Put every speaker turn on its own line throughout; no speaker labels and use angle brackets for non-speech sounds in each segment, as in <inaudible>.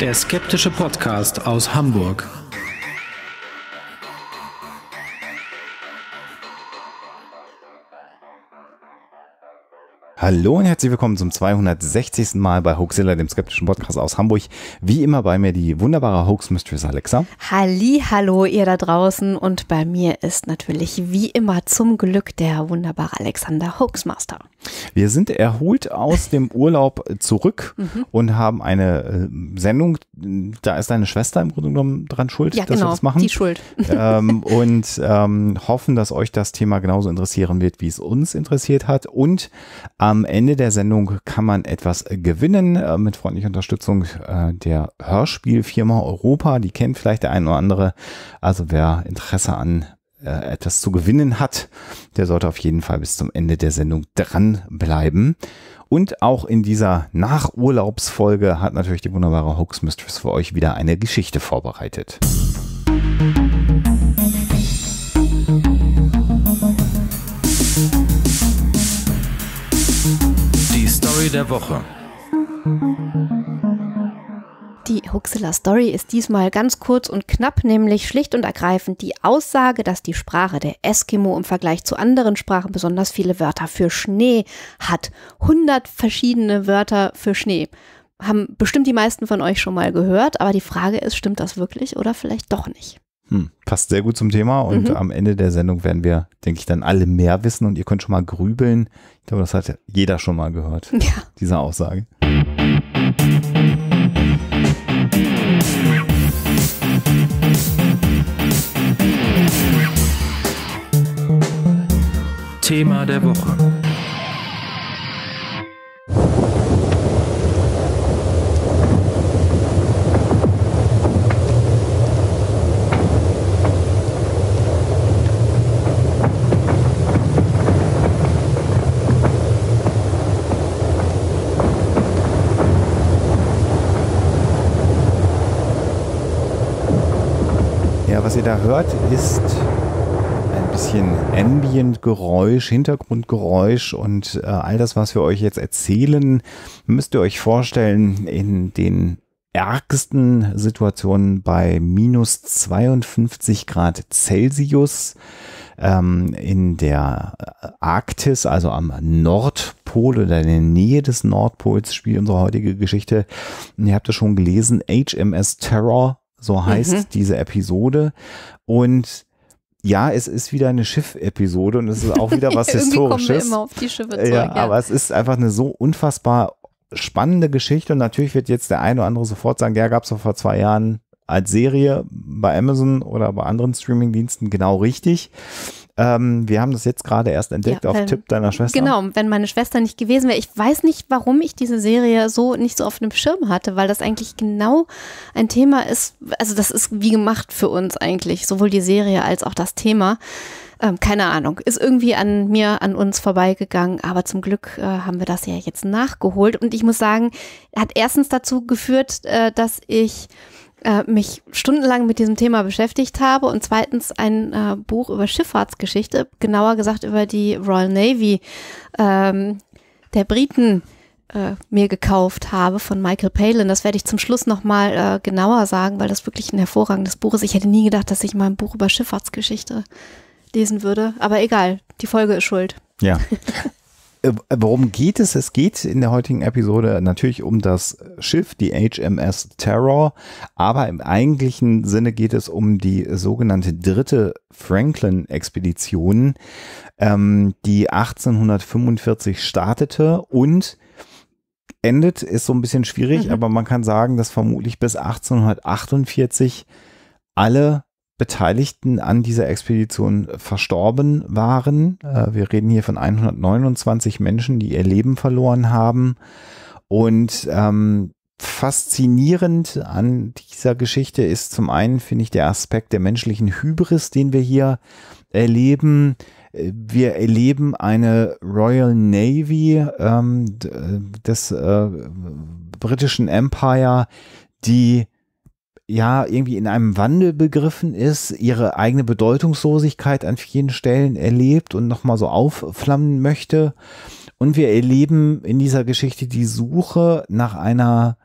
Der skeptische Podcast aus Hamburg.
Hallo und herzlich willkommen zum 260. Mal bei Hoaxilla, dem skeptischen Podcast aus Hamburg. Wie immer bei mir die wunderbare Hoax Mistress Alexa.
Halli, hallo ihr da draußen und bei mir ist natürlich wie immer zum Glück der wunderbare Alexander Hoaxmaster.
Wir sind erholt aus dem Urlaub zurück <laughs> mhm. und haben eine äh, Sendung, da ist deine Schwester im Grunde genommen dran schuld,
ja,
dass
genau,
wir das machen.
die schuld. <laughs>
Ähm, und ähm, hoffen, dass euch das Thema genauso interessieren wird, wie es uns interessiert hat. Und am Ende der Sendung kann man etwas gewinnen äh, mit freundlicher Unterstützung äh, der Hörspielfirma Europa. Die kennt vielleicht der ein oder andere. Also wer Interesse an äh, etwas zu gewinnen hat, der sollte auf jeden Fall bis zum Ende der Sendung dranbleiben. Und auch in dieser Nachurlaubsfolge hat natürlich die wunderbare Hoax Mistress für euch wieder eine Geschichte vorbereitet.
Story der Woche.
Die Huxilla Story ist diesmal ganz kurz und knapp, nämlich schlicht und ergreifend die Aussage, dass die Sprache der Eskimo im Vergleich zu anderen Sprachen besonders viele Wörter für Schnee hat. 100 verschiedene Wörter für Schnee. Haben bestimmt die meisten von euch schon mal gehört, aber die Frage ist, stimmt das wirklich oder vielleicht doch nicht?
Hm, passt sehr gut zum Thema und
Mhm.
am Ende der Sendung werden wir, denke ich, dann alle mehr wissen und ihr könnt schon mal grübeln. Ich glaube, das hat jeder schon mal gehört, <laughs>
Ja.
diese Aussage.
Thema der Woche.
Ihr da hört, ist ein bisschen Ambient-Geräusch, Hintergrundgeräusch und äh, all das, was wir euch jetzt erzählen, müsst ihr euch vorstellen in den ärgsten Situationen bei minus 52 Grad Celsius ähm, in der Arktis, also am Nordpol oder in der Nähe des Nordpols spielt unsere heutige Geschichte. Und ihr habt es schon gelesen, HMS Terror, so heißt
Mhm.
diese Episode. Und ja, es ist wieder eine Schiff-Episode und es ist auch wieder <laughs> was
kommen wir
Historisches.
immer auf die Schiffe zurück.
Ja, aber es ist einfach eine so unfassbar spannende Geschichte und natürlich wird jetzt der eine oder andere sofort sagen, ja, gab es vor zwei Jahren als Serie bei Amazon oder bei anderen Streamingdiensten genau richtig. Ähm, wir haben das jetzt gerade erst entdeckt
Ja,
auf Tipp deiner Schwester.
Genau, wenn meine Schwester nicht gewesen wäre, ich weiß nicht, warum ich diese Serie so nicht so auf dem Schirm hatte, weil das eigentlich genau ein Thema ist, also das ist wie gemacht für uns eigentlich, sowohl die Serie als auch das Thema. Ähm, keine Ahnung, ist irgendwie an mir, an uns vorbeigegangen, aber zum Glück äh, haben wir das ja jetzt nachgeholt und ich muss sagen, hat erstens dazu geführt, äh, dass ich äh, mich stundenlang mit diesem Thema beschäftigt habe und zweitens ein äh, Buch über Schifffahrtsgeschichte, genauer gesagt über die Royal Navy ähm, der Briten äh, mir gekauft habe von Michael Palin. Das werde ich zum Schluss nochmal äh, genauer sagen, weil das wirklich ein hervorragendes Buch ist. Ich hätte nie gedacht, dass ich mal ein Buch über Schifffahrtsgeschichte lesen würde. Aber egal, die Folge ist schuld.
Ja. <laughs> Äh, Worum geht es? Es geht in der heutigen Episode natürlich um das Schiff, die HMS Terror, aber im eigentlichen Sinne geht es um die sogenannte dritte Franklin-Expedition, ähm, die 1845 startete und endet, ist so ein bisschen schwierig,
Mhm.
aber man kann sagen, dass vermutlich bis 1848 alle Beteiligten an dieser Expedition verstorben waren. Äh, wir reden hier von 129 Menschen, die ihr Leben verloren haben. Und ähm, faszinierend an dieser Geschichte ist zum einen, finde ich, der Aspekt der menschlichen Hybris, den wir hier erleben. Äh, Wir erleben eine Royal Navy ähm, äh, des äh, britischen Empire, die ja irgendwie in einem Wandel begriffen ist, ihre eigene Bedeutungslosigkeit an vielen Stellen erlebt und nochmal so aufflammen möchte. und wir erleben in dieser Geschichte die Suche nach einer,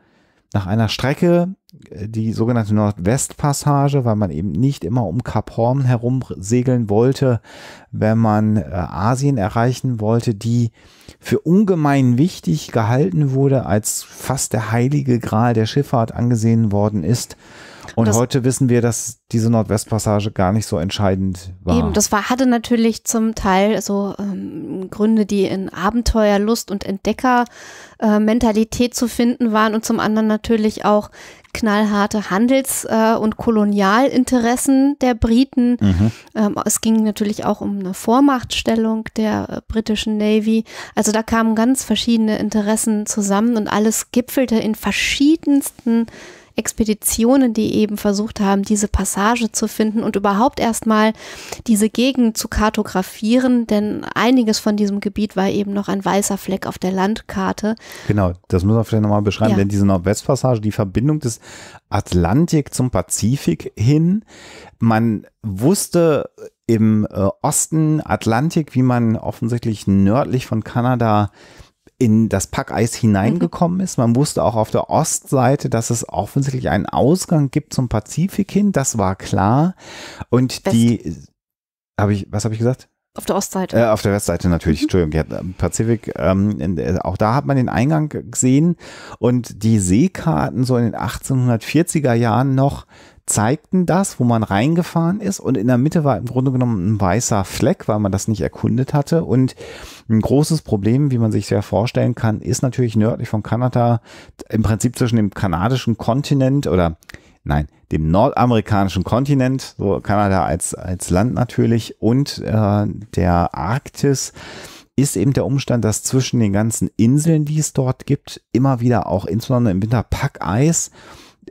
nach einer Strecke, die sogenannte Nordwestpassage, weil man eben nicht immer um Kap Horn herum segeln wollte, wenn man äh, Asien erreichen wollte, die für ungemein wichtig gehalten wurde, als fast der heilige Gral der Schifffahrt angesehen worden ist. Und
Das-
heute wissen wir, dass diese Nordwestpassage gar nicht so entscheidend war.
Eben, das war, hatte natürlich zum Teil so ähm, Gründe, die in Abenteuer, Lust und Entdecker-Mentalität zu finden waren und zum anderen natürlich auch knallharte Handels- äh, und Kolonialinteressen der Briten.
Mhm.
Ähm, es ging natürlich auch um eine Vormachtstellung der äh, britischen Navy. Also da kamen ganz verschiedene Interessen zusammen und alles gipfelte in verschiedensten Expeditionen, die eben versucht haben, diese Passage zu finden und überhaupt erstmal diese Gegend zu kartografieren, denn einiges von diesem Gebiet war eben noch ein weißer Fleck auf der Landkarte.
Genau, das müssen wir vielleicht nochmal beschreiben,
Ja.
denn diese Nordwestpassage, die Verbindung des Atlantik zum Pazifik hin, man wusste im äh, Osten Atlantik, wie man offensichtlich nördlich von Kanada in das Packeis hineingekommen ist. Man wusste auch auf der Ostseite, dass es offensichtlich einen Ausgang gibt zum Pazifik hin. Das war klar. Und
West.
die, habe ich, was habe ich gesagt?
Auf der Ostseite.
Äh, auf der Westseite natürlich, Entschuldigung, ja, ähm, Pazifik, ähm, in, auch da hat man den Eingang gesehen und die Seekarten so in den 1840er Jahren noch zeigten das, wo man reingefahren ist und in der Mitte war im Grunde genommen ein weißer Fleck, weil man das nicht erkundet hatte. Und ein großes Problem, wie man sich sehr vorstellen kann, ist natürlich nördlich von Kanada im Prinzip zwischen dem kanadischen Kontinent oder nein, dem nordamerikanischen Kontinent, so Kanada als, als Land natürlich, und äh, der Arktis ist eben der Umstand, dass zwischen den ganzen Inseln, die es dort gibt, immer wieder auch insbesondere im Winter Packeis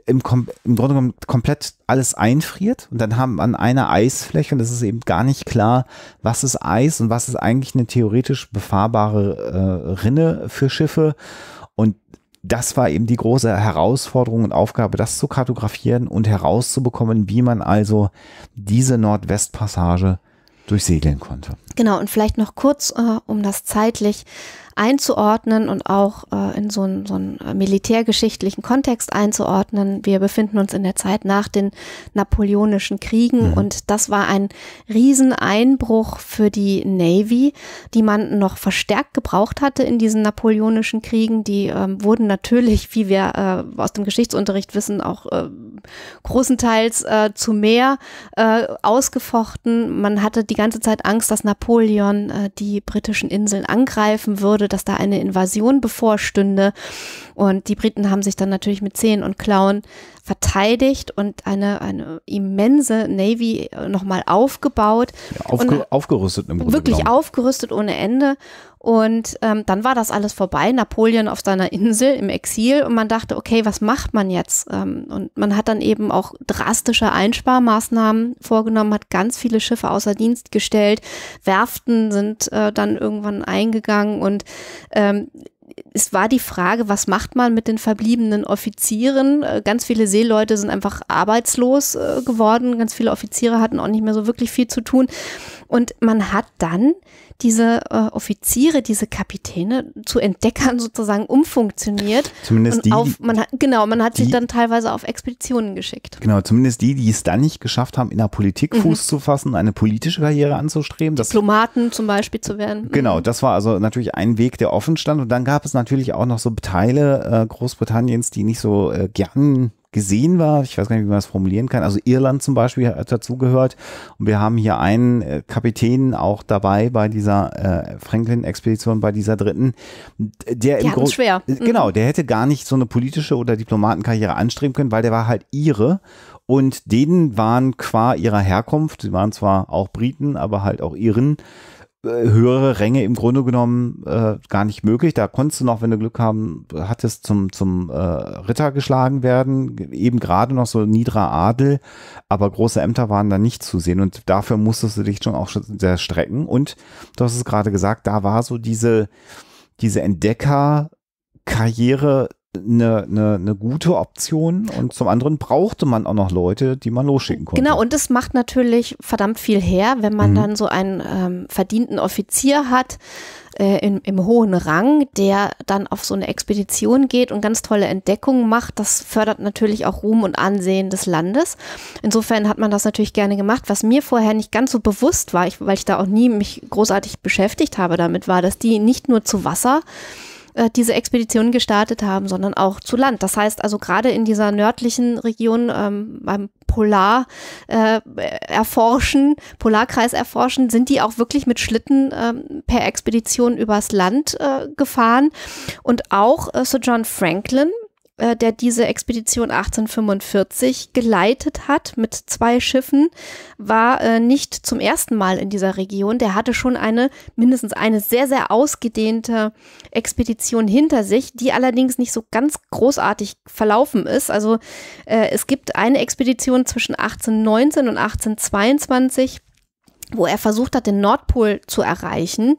im, im Grunde genommen komplett alles einfriert und dann haben man eine Eisfläche und es ist eben gar nicht klar, was ist Eis und was ist eigentlich eine theoretisch befahrbare äh, Rinne für Schiffe und das war eben die große Herausforderung und Aufgabe, das zu kartografieren und herauszubekommen, wie man also diese Nordwestpassage durchsegeln konnte.
Genau, und vielleicht noch kurz, äh, um das zeitlich einzuordnen und auch äh, in so einen, so einen äh, militärgeschichtlichen Kontext einzuordnen. Wir befinden uns in der Zeit nach den napoleonischen Kriegen
Mhm.
und das war ein Rieseneinbruch für die Navy, die man noch verstärkt gebraucht hatte in diesen napoleonischen Kriegen. Die ähm, wurden natürlich, wie wir äh, aus dem Geschichtsunterricht wissen, auch äh, großenteils äh, zu mehr äh, ausgefochten. Man hatte die ganze Zeit Angst, dass Napoleon äh, die britischen Inseln angreifen würde, dass da eine Invasion bevorstünde. Und die Briten haben sich dann natürlich mit Zehen und Klauen verteidigt und eine, eine immense Navy äh, nochmal aufgebaut.
Ja, aufge
Und-
aufgerüstet im Grunde
Wirklich
genommen.
aufgerüstet ohne Ende. Und ähm, dann war das alles vorbei. Napoleon auf seiner Insel im Exil und man dachte, okay, was macht man jetzt? Ähm, und man hat dann eben auch drastische Einsparmaßnahmen vorgenommen, hat ganz viele Schiffe außer Dienst gestellt. Werften sind äh, dann irgendwann eingegangen und ähm, es war die Frage, was macht man mit den verbliebenen Offizieren? Äh, Ganz viele Seeleute sind einfach arbeitslos äh, geworden. Ganz viele Offiziere hatten auch nicht mehr so wirklich viel zu tun. Und man hat dann diese äh, Offiziere, diese Kapitäne zu Entdeckern sozusagen umfunktioniert.
Zumindest die,
auf, man hat, genau, man hat sich
die-
dann teilweise auf Expeditionen geschickt.
Genau, zumindest die, die es dann nicht geschafft haben, in der Politik
Mhm.
Fuß zu fassen, eine politische Karriere anzustreben. Das,
Diplomaten zum Beispiel zu werden.
genau, das war also natürlich ein Weg, der offen stand. Und dann gab es natürlich auch noch so Teile äh, Großbritanniens, die nicht so äh, gern gesehen war. Ich weiß gar nicht, wie man das formulieren kann. Also Irland zum Beispiel hat dazugehört. Und wir haben hier einen äh, Kapitän auch dabei bei dieser äh, Franklin-Expedition, bei dieser dritten, der
Die
im
es schwer.
äh, Genau, der hätte gar nicht so eine politische oder Diplomatenkarriere anstreben können, weil der war halt ihre. Und denen waren qua ihrer Herkunft, sie waren zwar auch Briten, aber halt auch Iren, höhere Ränge im Grunde genommen äh, gar nicht möglich. Da konntest du noch, wenn du Glück haben hattest, zum, zum äh, Ritter geschlagen werden. Eben gerade noch so niederer Adel, aber große Ämter waren da nicht zu sehen. Und dafür musstest du dich schon auch sehr strecken. Und du hast es gerade gesagt, da war so diese, diese Entdecker- Karriere eine, eine, eine gute Option und zum anderen brauchte man auch noch Leute, die man losschicken konnte.
Genau, und das macht natürlich verdammt viel her, wenn man mhm. dann so einen ähm, verdienten Offizier hat, äh, in, im hohen Rang, der dann auf so eine Expedition geht und ganz tolle Entdeckungen macht. Das fördert natürlich auch Ruhm und Ansehen des Landes. Insofern hat man das natürlich gerne gemacht. Was mir vorher nicht ganz so bewusst war, ich, weil ich da auch nie mich großartig beschäftigt habe damit, war, dass die nicht nur zu Wasser äh, diese Expeditionen gestartet haben, sondern auch zu Land. Das heißt also gerade in dieser nördlichen Region ähm, beim Polar äh, erforschen, Polarkreis erforschen, sind die auch wirklich mit Schlitten äh, per Expedition übers Land äh, gefahren. Und auch äh, Sir John Franklin äh, der diese Expedition 1845 geleitet hat mit zwei Schiffen, war äh, nicht zum ersten Mal in dieser Region. Der hatte schon eine, mindestens eine sehr, sehr ausgedehnte Expedition hinter sich, die allerdings nicht so ganz großartig verlaufen ist. Also äh, es gibt eine Expedition zwischen 1819 und 1822, wo er versucht hat, den Nordpol zu erreichen.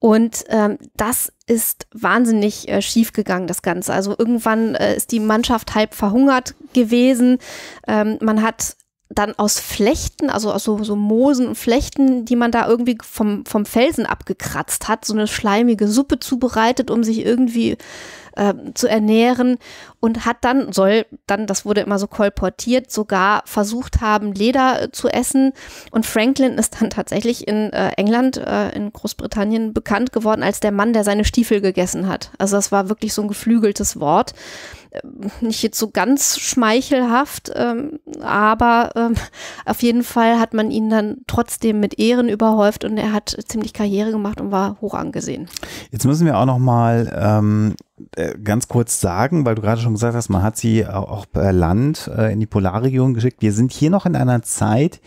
Und ähm, das ist wahnsinnig äh, schief gegangen, das Ganze. Also irgendwann äh, ist die Mannschaft halb verhungert gewesen. Ähm, man hat dann aus Flechten, also aus so, so Moosen und Flechten, die man da irgendwie vom, vom Felsen abgekratzt hat, so eine schleimige Suppe zubereitet, um sich irgendwie äh, zu ernähren und hat dann, soll dann, das wurde immer so kolportiert, sogar versucht haben, Leder äh, zu essen. Und Franklin ist dann tatsächlich in äh, England, äh, in Großbritannien bekannt geworden als der Mann, der seine Stiefel gegessen hat. Also das war wirklich so ein geflügeltes Wort äh, nicht jetzt so ganz schmeichelhaft, ähm, aber ähm, auf jeden Fall hat man ihn dann trotzdem mit Ehren überhäuft und er hat ziemlich Karriere gemacht und war hoch angesehen.
Jetzt müssen wir auch noch mal ähm, äh, ganz kurz sagen, weil du gerade schon gesagt hast, man hat sie auch per Land äh, in die Polarregion geschickt. Wir sind hier noch in einer Zeit,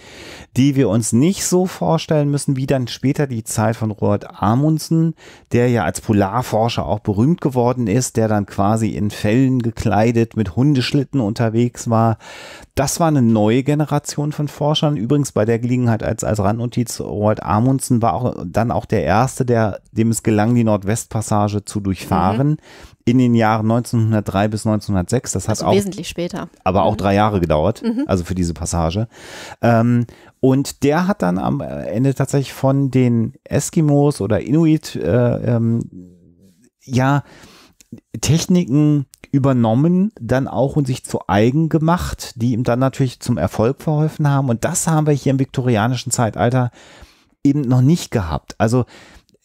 die wir uns nicht so vorstellen müssen, wie dann später die Zeit von Robert Amundsen, der ja als Polarforscher auch berühmt geworden ist, der dann quasi in Fellen gekleidet mit Hundeschlitten unterwegs war. Das war eine neue Generation von Forschern. Übrigens bei der Gelegenheit als, als Randnotiz, Robert Amundsen war auch dann auch der erste, der, dem es gelang, die Nordwestpassage zu durchfahren. Mhm in den Jahren 1903 bis 1906. Das hat also auch
wesentlich später.
Aber auch mhm. drei Jahre gedauert, mhm. also für diese Passage. Ähm, und der hat dann am Ende tatsächlich von den Eskimos oder Inuit äh, ähm, ja Techniken übernommen, dann auch und sich zu eigen gemacht, die ihm dann natürlich zum Erfolg verholfen haben. Und das haben wir hier im viktorianischen Zeitalter eben noch nicht gehabt. Also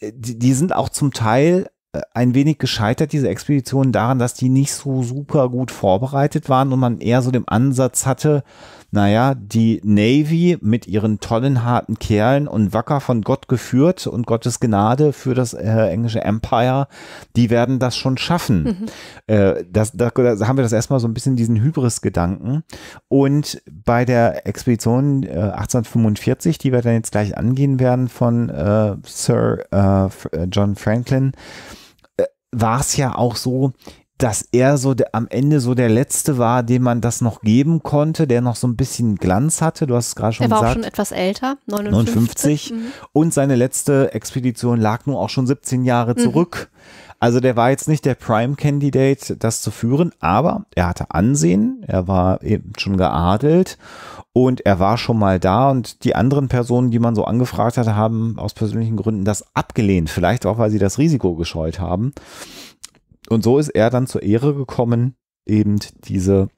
äh, die, die sind auch zum Teil äh, ein wenig gescheitert, diese Expeditionen, daran, dass die nicht so super gut vorbereitet waren und man eher so den Ansatz hatte, naja, die Navy mit ihren tollen, harten Kerlen und wacker von Gott geführt und Gottes Gnade für das äh, englische Empire, die werden das schon schaffen. Mhm. Äh, das, da, da, haben wir das erstmal so ein bisschen diesen Hybris-Gedanken. Und bei der Expedition äh, 1845, die wir dann jetzt gleich angehen werden von äh, Sir äh, John Franklin, äh, war es ja auch so, dass er so der, am Ende so der Letzte war, dem man das noch geben konnte, der noch so ein bisschen Glanz hatte. Du hast es gerade schon gesagt.
Er war
gesagt.
auch schon etwas älter, 59.
59. Mhm. Und seine letzte Expedition lag nun auch schon 17 Jahre mhm. zurück. Also der war jetzt nicht der Prime Candidate, das zu führen, aber er hatte Ansehen, er war eben schon geadelt und er war schon mal da und die anderen Personen, die man so angefragt hatte, haben aus persönlichen Gründen das abgelehnt. Vielleicht auch, weil sie das Risiko gescheut haben. Und so ist er dann zur Ehre gekommen, eben diese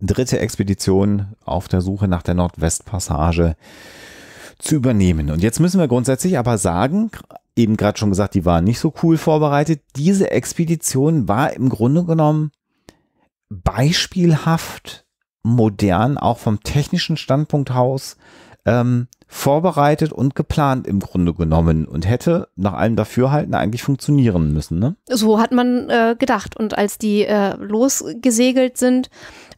dritte Expedition auf der Suche nach der Nordwestpassage zu übernehmen. Und jetzt müssen wir grundsätzlich aber sagen, eben gerade schon gesagt, die waren nicht so cool vorbereitet. Diese Expedition war im Grunde genommen beispielhaft modern, auch vom technischen Standpunkt aus, ähm, vorbereitet und geplant im Grunde genommen und hätte nach allem Dafürhalten eigentlich funktionieren müssen. Ne?
So hat man äh, gedacht. Und als die äh, losgesegelt sind,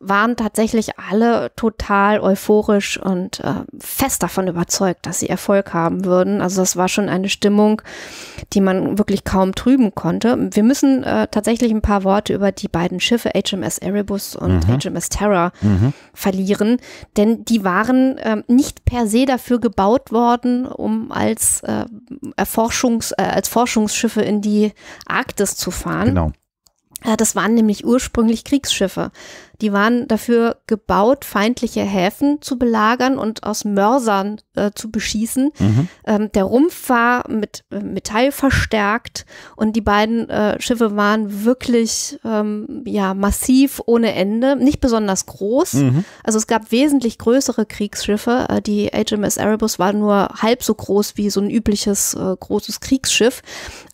waren tatsächlich alle total euphorisch und äh, fest davon überzeugt, dass sie Erfolg haben würden. Also das war schon eine Stimmung, die man wirklich kaum trüben konnte. Wir müssen äh, tatsächlich ein paar Worte über die beiden Schiffe HMS Erebus und mhm. HMS Terror mhm. verlieren, denn die waren äh, nicht per se dafür gebaut worden, um als äh, Erforschungs, äh, als Forschungsschiffe in die Arktis zu fahren.
Genau
Äh, Das waren nämlich ursprünglich Kriegsschiffe. Die waren dafür gebaut, feindliche Häfen zu belagern und aus Mörsern äh, zu beschießen.
Mhm.
Ähm, der Rumpf war mit äh, Metall verstärkt und die beiden äh, Schiffe waren wirklich ähm, ja massiv ohne Ende, nicht besonders groß.
Mhm.
Also es gab wesentlich größere Kriegsschiffe. Äh, die HMS Erebus war nur halb so groß wie so ein übliches äh, großes Kriegsschiff,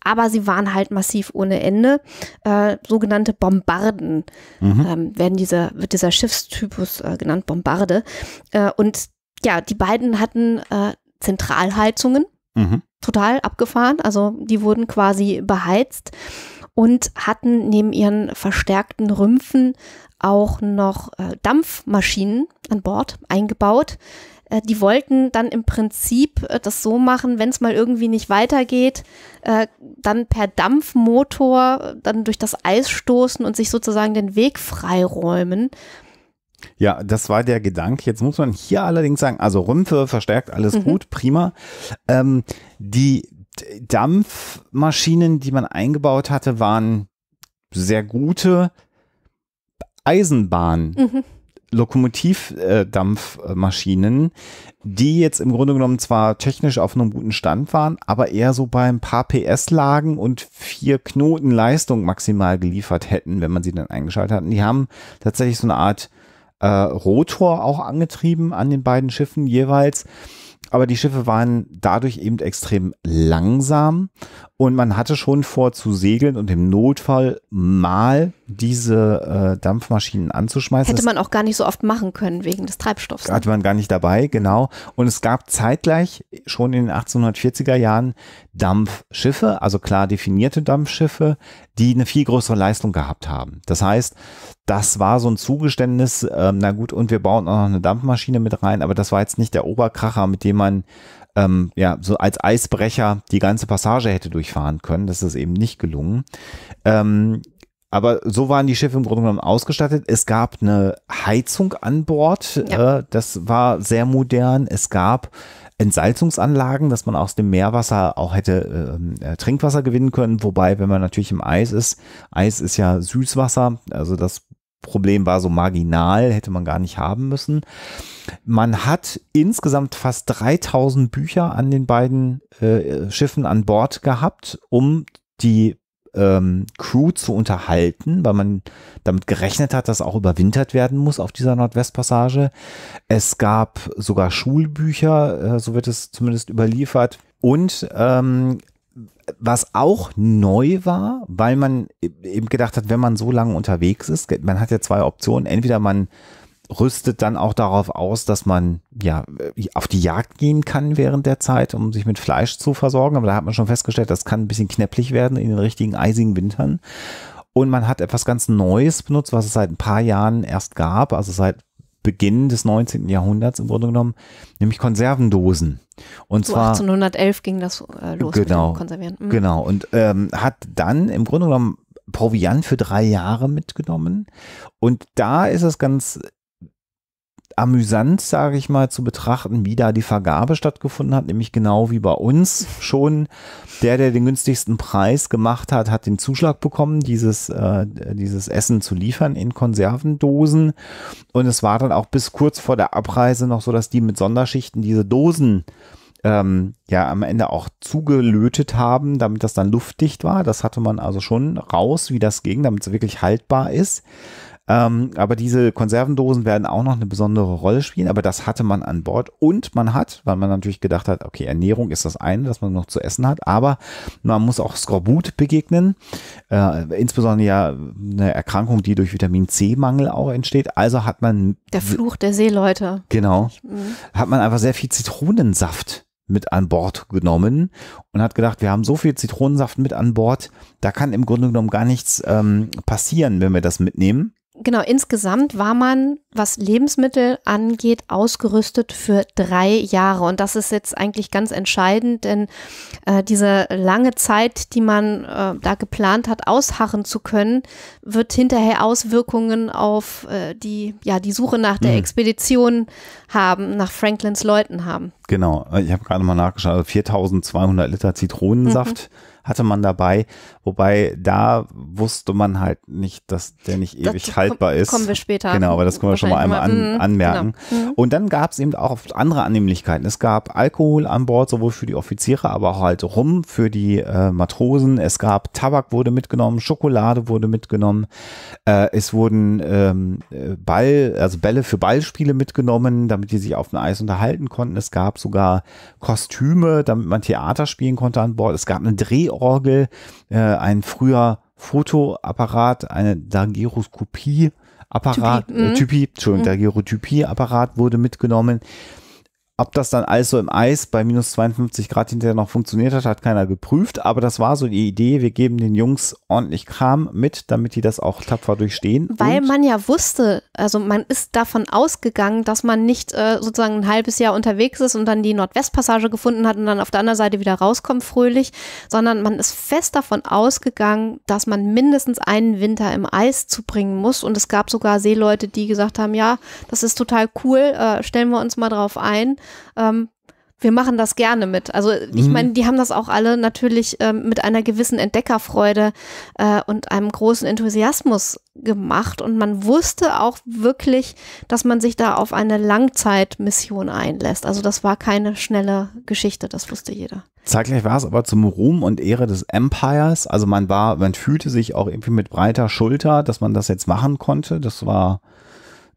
aber sie waren halt massiv ohne Ende. Äh, sogenannte Bombarden ähm, werden dieser, wird dieser Schiffstypus äh, genannt, Bombarde. Äh, und ja, die beiden hatten äh, Zentralheizungen
Mhm.
total abgefahren. Also die wurden quasi beheizt und hatten neben ihren verstärkten Rümpfen auch noch äh, Dampfmaschinen an Bord eingebaut. Äh, die wollten dann im Prinzip äh, das so machen, wenn es mal irgendwie nicht weitergeht, äh, dann per Dampfmotor äh, dann durch das Eis stoßen und sich sozusagen den Weg freiräumen.
Ja, das war der Gedanke. Jetzt muss man hier allerdings sagen, also Rümpfe verstärkt, alles
Mhm.
gut, prima. Ähm, die Dampfmaschinen, die man eingebaut hatte, waren sehr gute Eisenbahn.
Mhm.
Lokomotivdampfmaschinen, die jetzt im Grunde genommen zwar technisch auf einem guten Stand waren, aber eher so bei ein paar PS lagen und vier Knoten Leistung maximal geliefert hätten, wenn man sie dann eingeschaltet hat. Die haben tatsächlich so eine Art äh, Rotor auch angetrieben an den beiden Schiffen jeweils. Aber die Schiffe waren dadurch eben extrem langsam und man hatte schon vor zu segeln und im Notfall mal diese äh, Dampfmaschinen anzuschmeißen.
Hätte man auch gar nicht so oft machen können wegen des Treibstoffs. ne?
hatte man gar nicht dabei, genau. Und es gab zeitgleich schon in den 1840er Jahren Dampfschiffe, also klar definierte Dampfschiffe, die eine viel größere Leistung gehabt haben. Das heißt, das war so ein Zugeständnis, ähm, na gut, und wir bauen auch noch eine Dampfmaschine mit rein, aber das war jetzt nicht der Oberkracher, mit dem man ähm, ja so als Eisbrecher die ganze Passage hätte durchfahren können. Das ist eben nicht gelungen. Ähm, aber so waren die Schiffe im Grunde genommen ausgestattet. Es gab eine Heizung an Bord.
Ja.
Äh, das war sehr modern. Es gab Entsalzungsanlagen, dass man aus dem Meerwasser auch hätte ähm, äh, Trinkwasser gewinnen können. Wobei, wenn man natürlich im Eis ist, Eis ist ja Süßwasser. Also das Problem war so marginal, hätte man gar nicht haben müssen. Man hat insgesamt fast 3000 Bücher an den beiden äh, Schiffen an Bord gehabt, um die ähm, Crew zu unterhalten, weil man damit gerechnet hat, dass auch überwintert werden muss auf dieser Nordwestpassage. Es gab sogar Schulbücher, äh, so wird es zumindest überliefert. Und ähm, was auch neu war, weil man e- eben gedacht hat, wenn man so lange unterwegs ist, man hat ja zwei Optionen. Entweder man rüstet dann auch darauf aus, dass man ja auf die Jagd gehen kann während der Zeit, um sich mit Fleisch zu versorgen. Aber da hat man schon festgestellt, das kann ein bisschen knäpplich werden in den richtigen eisigen Wintern. Und man hat etwas ganz Neues benutzt, was es seit ein paar Jahren erst gab, also seit Beginn des 19. Jahrhunderts im Grunde genommen, nämlich Konservendosen. Und
So
zwar
1811 ging das äh, los
Genau.
mit dem Konservieren. Mhm.
Genau, und ähm, hat dann im Grunde genommen Proviant für drei Jahre mitgenommen. Und da ist es ganz amüsant, sage ich mal, zu betrachten, wie da die Vergabe stattgefunden hat, nämlich genau wie bei uns schon. Der, der den günstigsten Preis gemacht hat, hat den Zuschlag bekommen, dieses, äh, dieses Essen zu liefern in Konservendosen. Und es war dann auch bis kurz vor der Abreise noch so, dass die mit Sonderschichten diese Dosen ähm, ja am Ende auch zugelötet haben, damit das dann luftdicht war. Das hatte man also schon raus, wie das ging, damit es wirklich haltbar ist. Ähm, aber diese Konservendosen werden auch noch eine besondere Rolle spielen, aber das hatte man an Bord und man hat, weil man natürlich gedacht hat, okay, Ernährung ist das eine, das man noch zu essen hat, aber man muss auch Skorbut begegnen, äh, insbesondere ja eine Erkrankung, die durch Vitamin C-Mangel auch entsteht. Also hat man
Der Fluch der Seeleute.
Genau.
Mhm.
Hat man einfach sehr viel Zitronensaft mit an Bord genommen und hat gedacht, wir haben so viel Zitronensaft mit an Bord, da kann im Grunde genommen gar nichts ähm, passieren, wenn wir das mitnehmen.
Genau, insgesamt war man was Lebensmittel angeht, ausgerüstet für drei Jahre. Und das ist jetzt eigentlich ganz entscheidend, denn äh, diese lange Zeit, die man äh, da geplant hat, ausharren zu können, wird hinterher Auswirkungen auf äh, die, ja, die Suche nach der mhm. Expedition haben, nach Franklins Leuten haben.
Genau, ich habe gerade mal nachgeschaut, also 4200 Liter Zitronensaft. Mhm hatte man dabei, wobei da wusste man halt nicht, dass der nicht ewig das haltbar ist.
Kommen wir später.
Genau, aber das können wir schon mal einmal an, mhm, anmerken. Genau. Mhm. Und dann gab es eben auch andere Annehmlichkeiten. Es gab Alkohol an Bord, sowohl für die Offiziere, aber auch halt Rum für die äh, Matrosen. Es gab Tabak wurde mitgenommen, Schokolade wurde mitgenommen. Äh, es wurden ähm, äh, Ball, also Bälle für Ballspiele mitgenommen, damit die sich auf dem Eis unterhalten konnten. Es gab sogar Kostüme, damit man Theater spielen konnte an Bord. Es gab eine Dreh Orgel, äh, ein früher Fotoapparat, eine Daguerreoskopie Apparat, Typie, äh, Typie Entschuldigung, mhm. Daguerreotypie-Apparat wurde mitgenommen. Ob das dann alles so im Eis bei minus 52 Grad hinterher noch funktioniert hat, hat keiner geprüft. Aber das war so die Idee, wir geben den Jungs ordentlich Kram mit, damit die das auch tapfer durchstehen.
Weil und man ja wusste, also man ist davon ausgegangen, dass man nicht äh, sozusagen ein halbes Jahr unterwegs ist und dann die Nordwestpassage gefunden hat und dann auf der anderen Seite wieder rauskommt fröhlich, sondern man ist fest davon ausgegangen, dass man mindestens einen Winter im Eis zubringen muss. Und es gab sogar Seeleute, die gesagt haben, ja, das ist total cool, äh, stellen wir uns mal drauf ein ähm, wir machen das gerne mit. Also ich mhm. meine, die haben das auch alle natürlich ähm, mit einer gewissen Entdeckerfreude äh, und einem großen Enthusiasmus gemacht. Und man wusste auch wirklich, dass man sich da auf eine Langzeitmission einlässt. Also das war keine schnelle Geschichte, das wusste jeder.
Zeitgleich war es aber zum Ruhm und Ehre des Empires. Also man war, man fühlte sich auch irgendwie mit breiter Schulter, dass man das jetzt machen konnte. Das war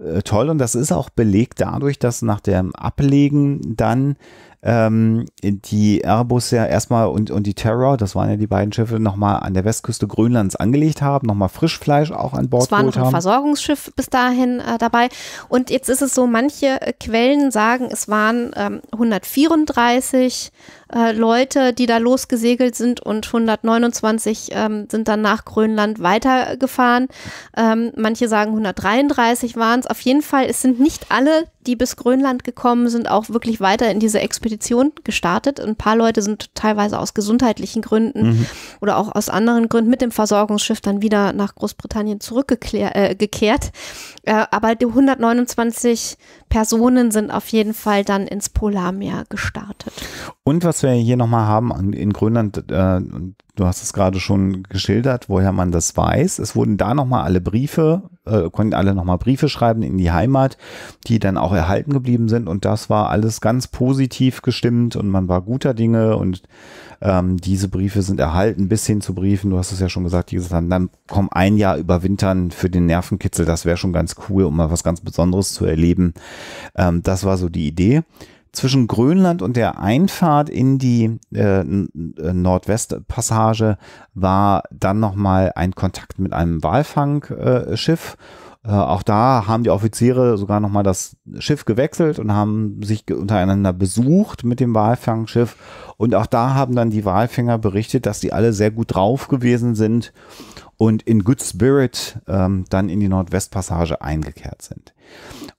äh, toll und das ist auch belegt dadurch, dass nach dem Ablegen dann ähm, die Airbus ja erstmal und, und die Terror, das waren ja die beiden Schiffe, nochmal an der Westküste Grönlands angelegt haben, nochmal Frischfleisch auch an Bord
Es war noch ein. Versorgungsschiff bis dahin äh, dabei. Und jetzt ist es so, manche äh, Quellen sagen, es waren ähm, 134 äh, Leute, die da losgesegelt sind und 129 ähm, sind dann nach Grönland weitergefahren. Ähm, manche sagen 133 waren es. Auf jeden Fall, es sind nicht alle, die bis Grönland gekommen sind, auch wirklich weiter in diese Expedition gestartet. Ein paar Leute sind teilweise aus gesundheitlichen Gründen mhm. oder auch aus anderen Gründen mit dem Versorgungsschiff dann wieder nach Großbritannien zurückgekehrt. Äh, äh, aber die 129 Personen sind auf jeden Fall dann ins Polarmeer gestartet.
Und was wir hier nochmal haben in Grönland, äh, du hast es gerade schon geschildert, woher man das weiß. Es wurden da nochmal alle Briefe, äh, konnten alle nochmal Briefe schreiben in die Heimat, die dann auch erhalten geblieben sind. Und das war alles ganz positiv gestimmt und man war guter Dinge und ähm, diese Briefe sind erhalten bis hin zu Briefen, du hast es ja schon gesagt, die gesagt haben, dann komm ein Jahr überwintern für den Nervenkitzel, das wäre schon ganz cool, um mal was ganz Besonderes zu erleben. Ähm, das war so die Idee zwischen Grönland und der Einfahrt in die äh, Nordwestpassage war dann nochmal ein Kontakt mit einem Walfangschiff. Äh, äh, auch da haben die Offiziere sogar nochmal das Schiff gewechselt und haben sich untereinander besucht mit dem Walfangschiff. Und auch da haben dann die Walfänger berichtet, dass die alle sehr gut drauf gewesen sind und in Good Spirit ähm, dann in die Nordwestpassage eingekehrt sind.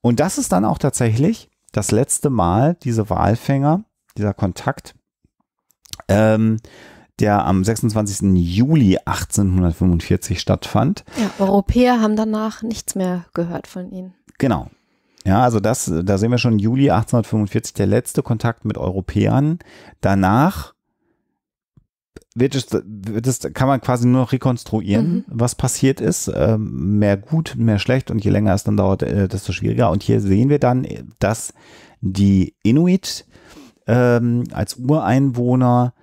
Und das ist dann auch tatsächlich das letzte Mal diese Walfänger, dieser Kontakt, ähm, der am 26. Juli 1845 stattfand.
Ja, Europäer haben danach nichts mehr gehört von ihnen.
Genau. Ja, also das, da sehen wir schon Juli 1845 der letzte Kontakt mit Europäern. Danach wird es, wird es, kann man quasi nur noch rekonstruieren, mhm. was passiert ist. Ähm, mehr gut, mehr schlecht und je länger es dann dauert, äh, desto schwieriger. Und hier sehen wir dann, dass die Inuit ähm, als Ureinwohner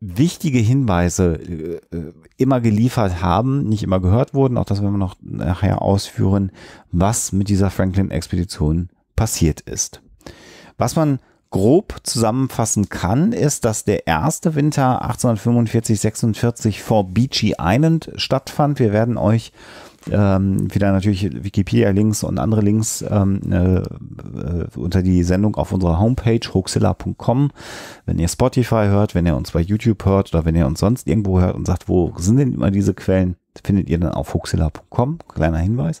wichtige Hinweise äh, immer geliefert haben, nicht immer gehört wurden, auch das werden wir noch nachher ausführen, was mit dieser Franklin-Expedition passiert ist. Was man grob zusammenfassen kann, ist, dass der erste Winter 1845-46 vor Beachy Island stattfand. Wir werden euch ähm, wieder natürlich Wikipedia-Links und andere Links ähm, äh, unter die Sendung auf unserer Homepage hoaxilla.com. Wenn ihr Spotify hört, wenn ihr uns bei YouTube hört oder wenn ihr uns sonst irgendwo hört und sagt, wo sind denn immer diese Quellen, findet ihr dann auf huxilla.com, kleiner Hinweis,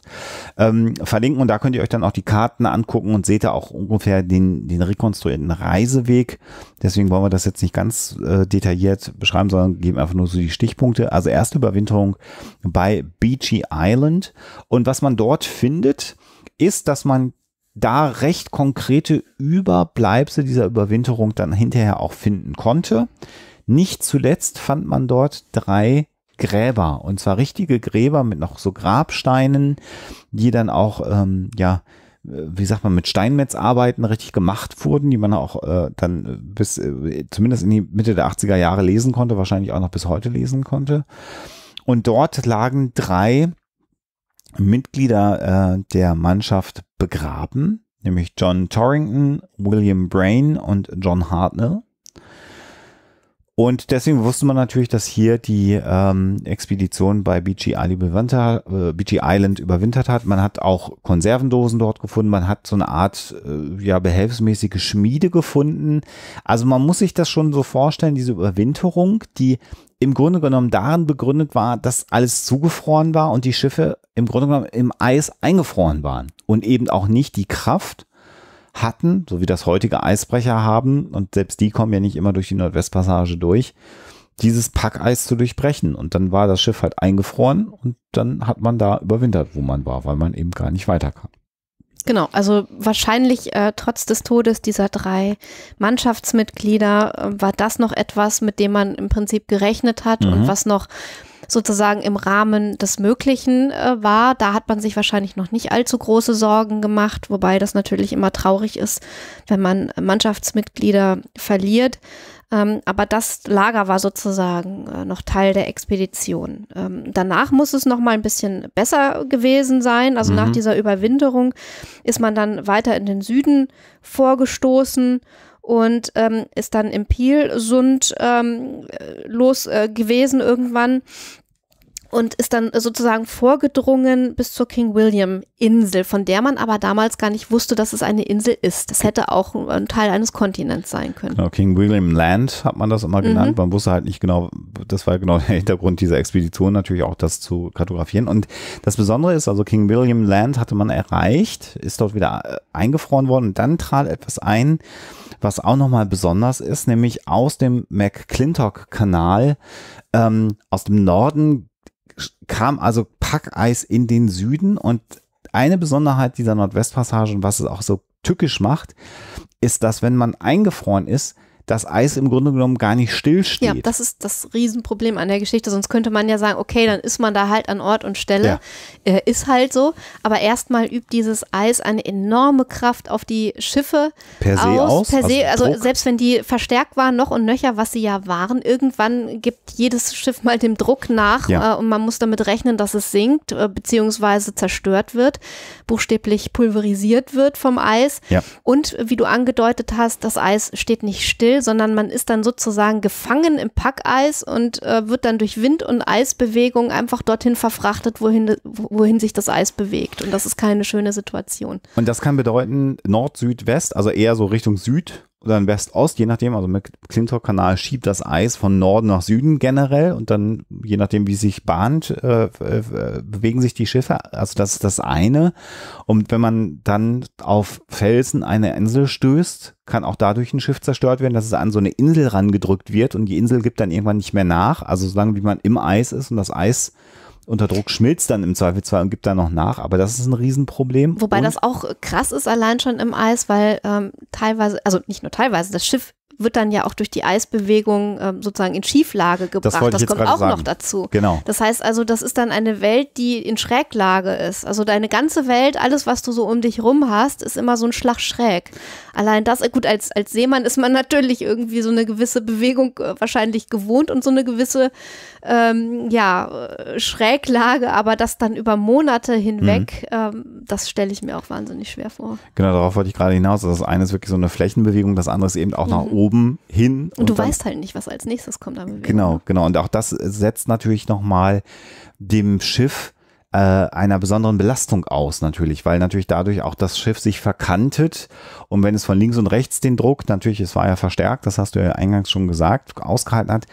ähm, verlinken und da könnt ihr euch dann auch die Karten angucken und seht da auch ungefähr den, den rekonstruierten Reiseweg. Deswegen wollen wir das jetzt nicht ganz äh, detailliert beschreiben, sondern geben einfach nur so die Stichpunkte. Also erste Überwinterung bei Beachy Island und was man dort findet, ist, dass man da recht konkrete Überbleibsel dieser Überwinterung dann hinterher auch finden konnte. Nicht zuletzt fand man dort drei Gräber und zwar richtige Gräber mit noch so Grabsteinen, die dann auch ähm, ja wie sagt man, mit Steinmetzarbeiten richtig gemacht wurden, die man auch äh, dann bis äh, zumindest in die Mitte der 80er Jahre lesen konnte, wahrscheinlich auch noch bis heute lesen konnte. Und dort lagen drei Mitglieder äh, der Mannschaft begraben, nämlich John Torrington, William Brain und John Hartnell. Und deswegen wusste man natürlich, dass hier die ähm, Expedition bei Beachy Island, äh, Beachy Island überwintert hat. Man hat auch Konservendosen dort gefunden. Man hat so eine Art äh, ja behelfsmäßige Schmiede gefunden. Also man muss sich das schon so vorstellen, diese Überwinterung, die im Grunde genommen darin begründet war, dass alles zugefroren war und die Schiffe im Grunde genommen im Eis eingefroren waren und eben auch nicht die Kraft hatten, so wie das heutige Eisbrecher haben, und selbst die kommen ja nicht immer durch die Nordwestpassage durch, dieses Packeis zu durchbrechen. Und dann war das Schiff halt eingefroren und dann hat man da überwintert, wo man war, weil man eben gar nicht weiterkam.
Genau, also wahrscheinlich äh, trotz des Todes dieser drei Mannschaftsmitglieder äh, war das noch etwas, mit dem man im Prinzip gerechnet hat mhm. und was noch sozusagen im Rahmen des Möglichen äh, war. Da hat man sich wahrscheinlich noch nicht allzu große Sorgen gemacht, wobei das natürlich immer traurig ist, wenn man Mannschaftsmitglieder verliert. Ähm, aber das Lager war sozusagen äh, noch Teil der Expedition. Ähm, danach muss es noch mal ein bisschen besser gewesen sein. Also mhm. nach dieser Überwinterung ist man dann weiter in den Süden vorgestoßen und ähm, ist dann im Pielsund ähm, los äh, gewesen irgendwann und ist dann sozusagen vorgedrungen bis zur King William Insel, von der man aber damals gar nicht wusste, dass es eine Insel ist. Das hätte auch ein Teil eines Kontinents sein können.
Genau, King William Land hat man das immer genannt. Mhm. Man wusste halt nicht genau, das war genau der Hintergrund dieser Expedition, natürlich auch das zu kartografieren. Und das Besondere ist, also King William Land hatte man erreicht, ist dort wieder äh, eingefroren worden und dann trat etwas ein, was auch nochmal besonders ist, nämlich aus dem McClintock-Kanal ähm, aus dem Norden kam also Packeis in den Süden und eine Besonderheit dieser Nordwestpassage und was es auch so tückisch macht, ist, dass wenn man eingefroren ist, das Eis im Grunde genommen gar nicht stillsteht.
Ja, das ist das Riesenproblem an der Geschichte. Sonst könnte man ja sagen, okay, dann ist man da halt an Ort und Stelle. Ja. Äh, ist halt so. Aber erstmal übt dieses Eis eine enorme Kraft auf die Schiffe
per se aus. aus
per se, also, also selbst wenn die verstärkt waren, noch und nöcher, was sie ja waren, irgendwann gibt jedes Schiff mal dem Druck nach ja. äh, und man muss damit rechnen, dass es sinkt äh, beziehungsweise zerstört wird, buchstäblich pulverisiert wird vom Eis. Ja. Und wie du angedeutet hast, das Eis steht nicht still, sondern man ist dann sozusagen gefangen im Packeis und äh, wird dann durch Wind- und Eisbewegung einfach dorthin verfrachtet, wohin, wohin sich das Eis bewegt. Und das ist keine schöne Situation.
Und das kann bedeuten Nord, Süd, West, also eher so Richtung Süd oder in West-Ost, je nachdem, also McClintock-Kanal schiebt das Eis von Norden nach Süden generell und dann, je nachdem, wie sich bahnt, äh, äh, bewegen sich die Schiffe. Also das ist das eine. Und wenn man dann auf Felsen eine Insel stößt, kann auch dadurch ein Schiff zerstört werden, dass es an so eine Insel rangedrückt wird und die Insel gibt dann irgendwann nicht mehr nach. Also solange wie man im Eis ist und das Eis unter Druck schmilzt dann im Zweifelsfall und gibt dann noch nach. Aber das ist ein Riesenproblem.
Wobei
und
das auch krass ist allein schon im Eis, weil ähm, teilweise, also nicht nur teilweise, das Schiff wird dann ja auch durch die Eisbewegung ähm, sozusagen in Schieflage gebracht. Das, das kommt auch sagen. noch dazu.
Genau.
Das heißt also, das ist dann eine Welt, die in Schräglage ist. Also deine ganze Welt, alles, was du so um dich rum hast, ist immer so ein Schlag schräg. Allein das, gut, als, als Seemann ist man <laughs> natürlich irgendwie so eine gewisse Bewegung äh, wahrscheinlich gewohnt und so eine gewisse ähm, ja, äh, Schräglage, aber das dann über Monate hinweg, mhm. ähm, das stelle ich mir auch wahnsinnig schwer vor.
Genau, darauf wollte ich gerade hinaus. Das eine ist wirklich so eine Flächenbewegung, das andere ist eben auch mhm. nach oben oben hin.
Und, und du dann, weißt halt nicht, was als nächstes kommt.
Genau, genau. Und auch das setzt natürlich nochmal dem Schiff äh, einer besonderen Belastung aus natürlich, weil natürlich dadurch auch das Schiff sich verkantet und wenn es von links und rechts den Druck, natürlich, es war ja verstärkt, das hast du ja eingangs schon gesagt, ausgehalten hat,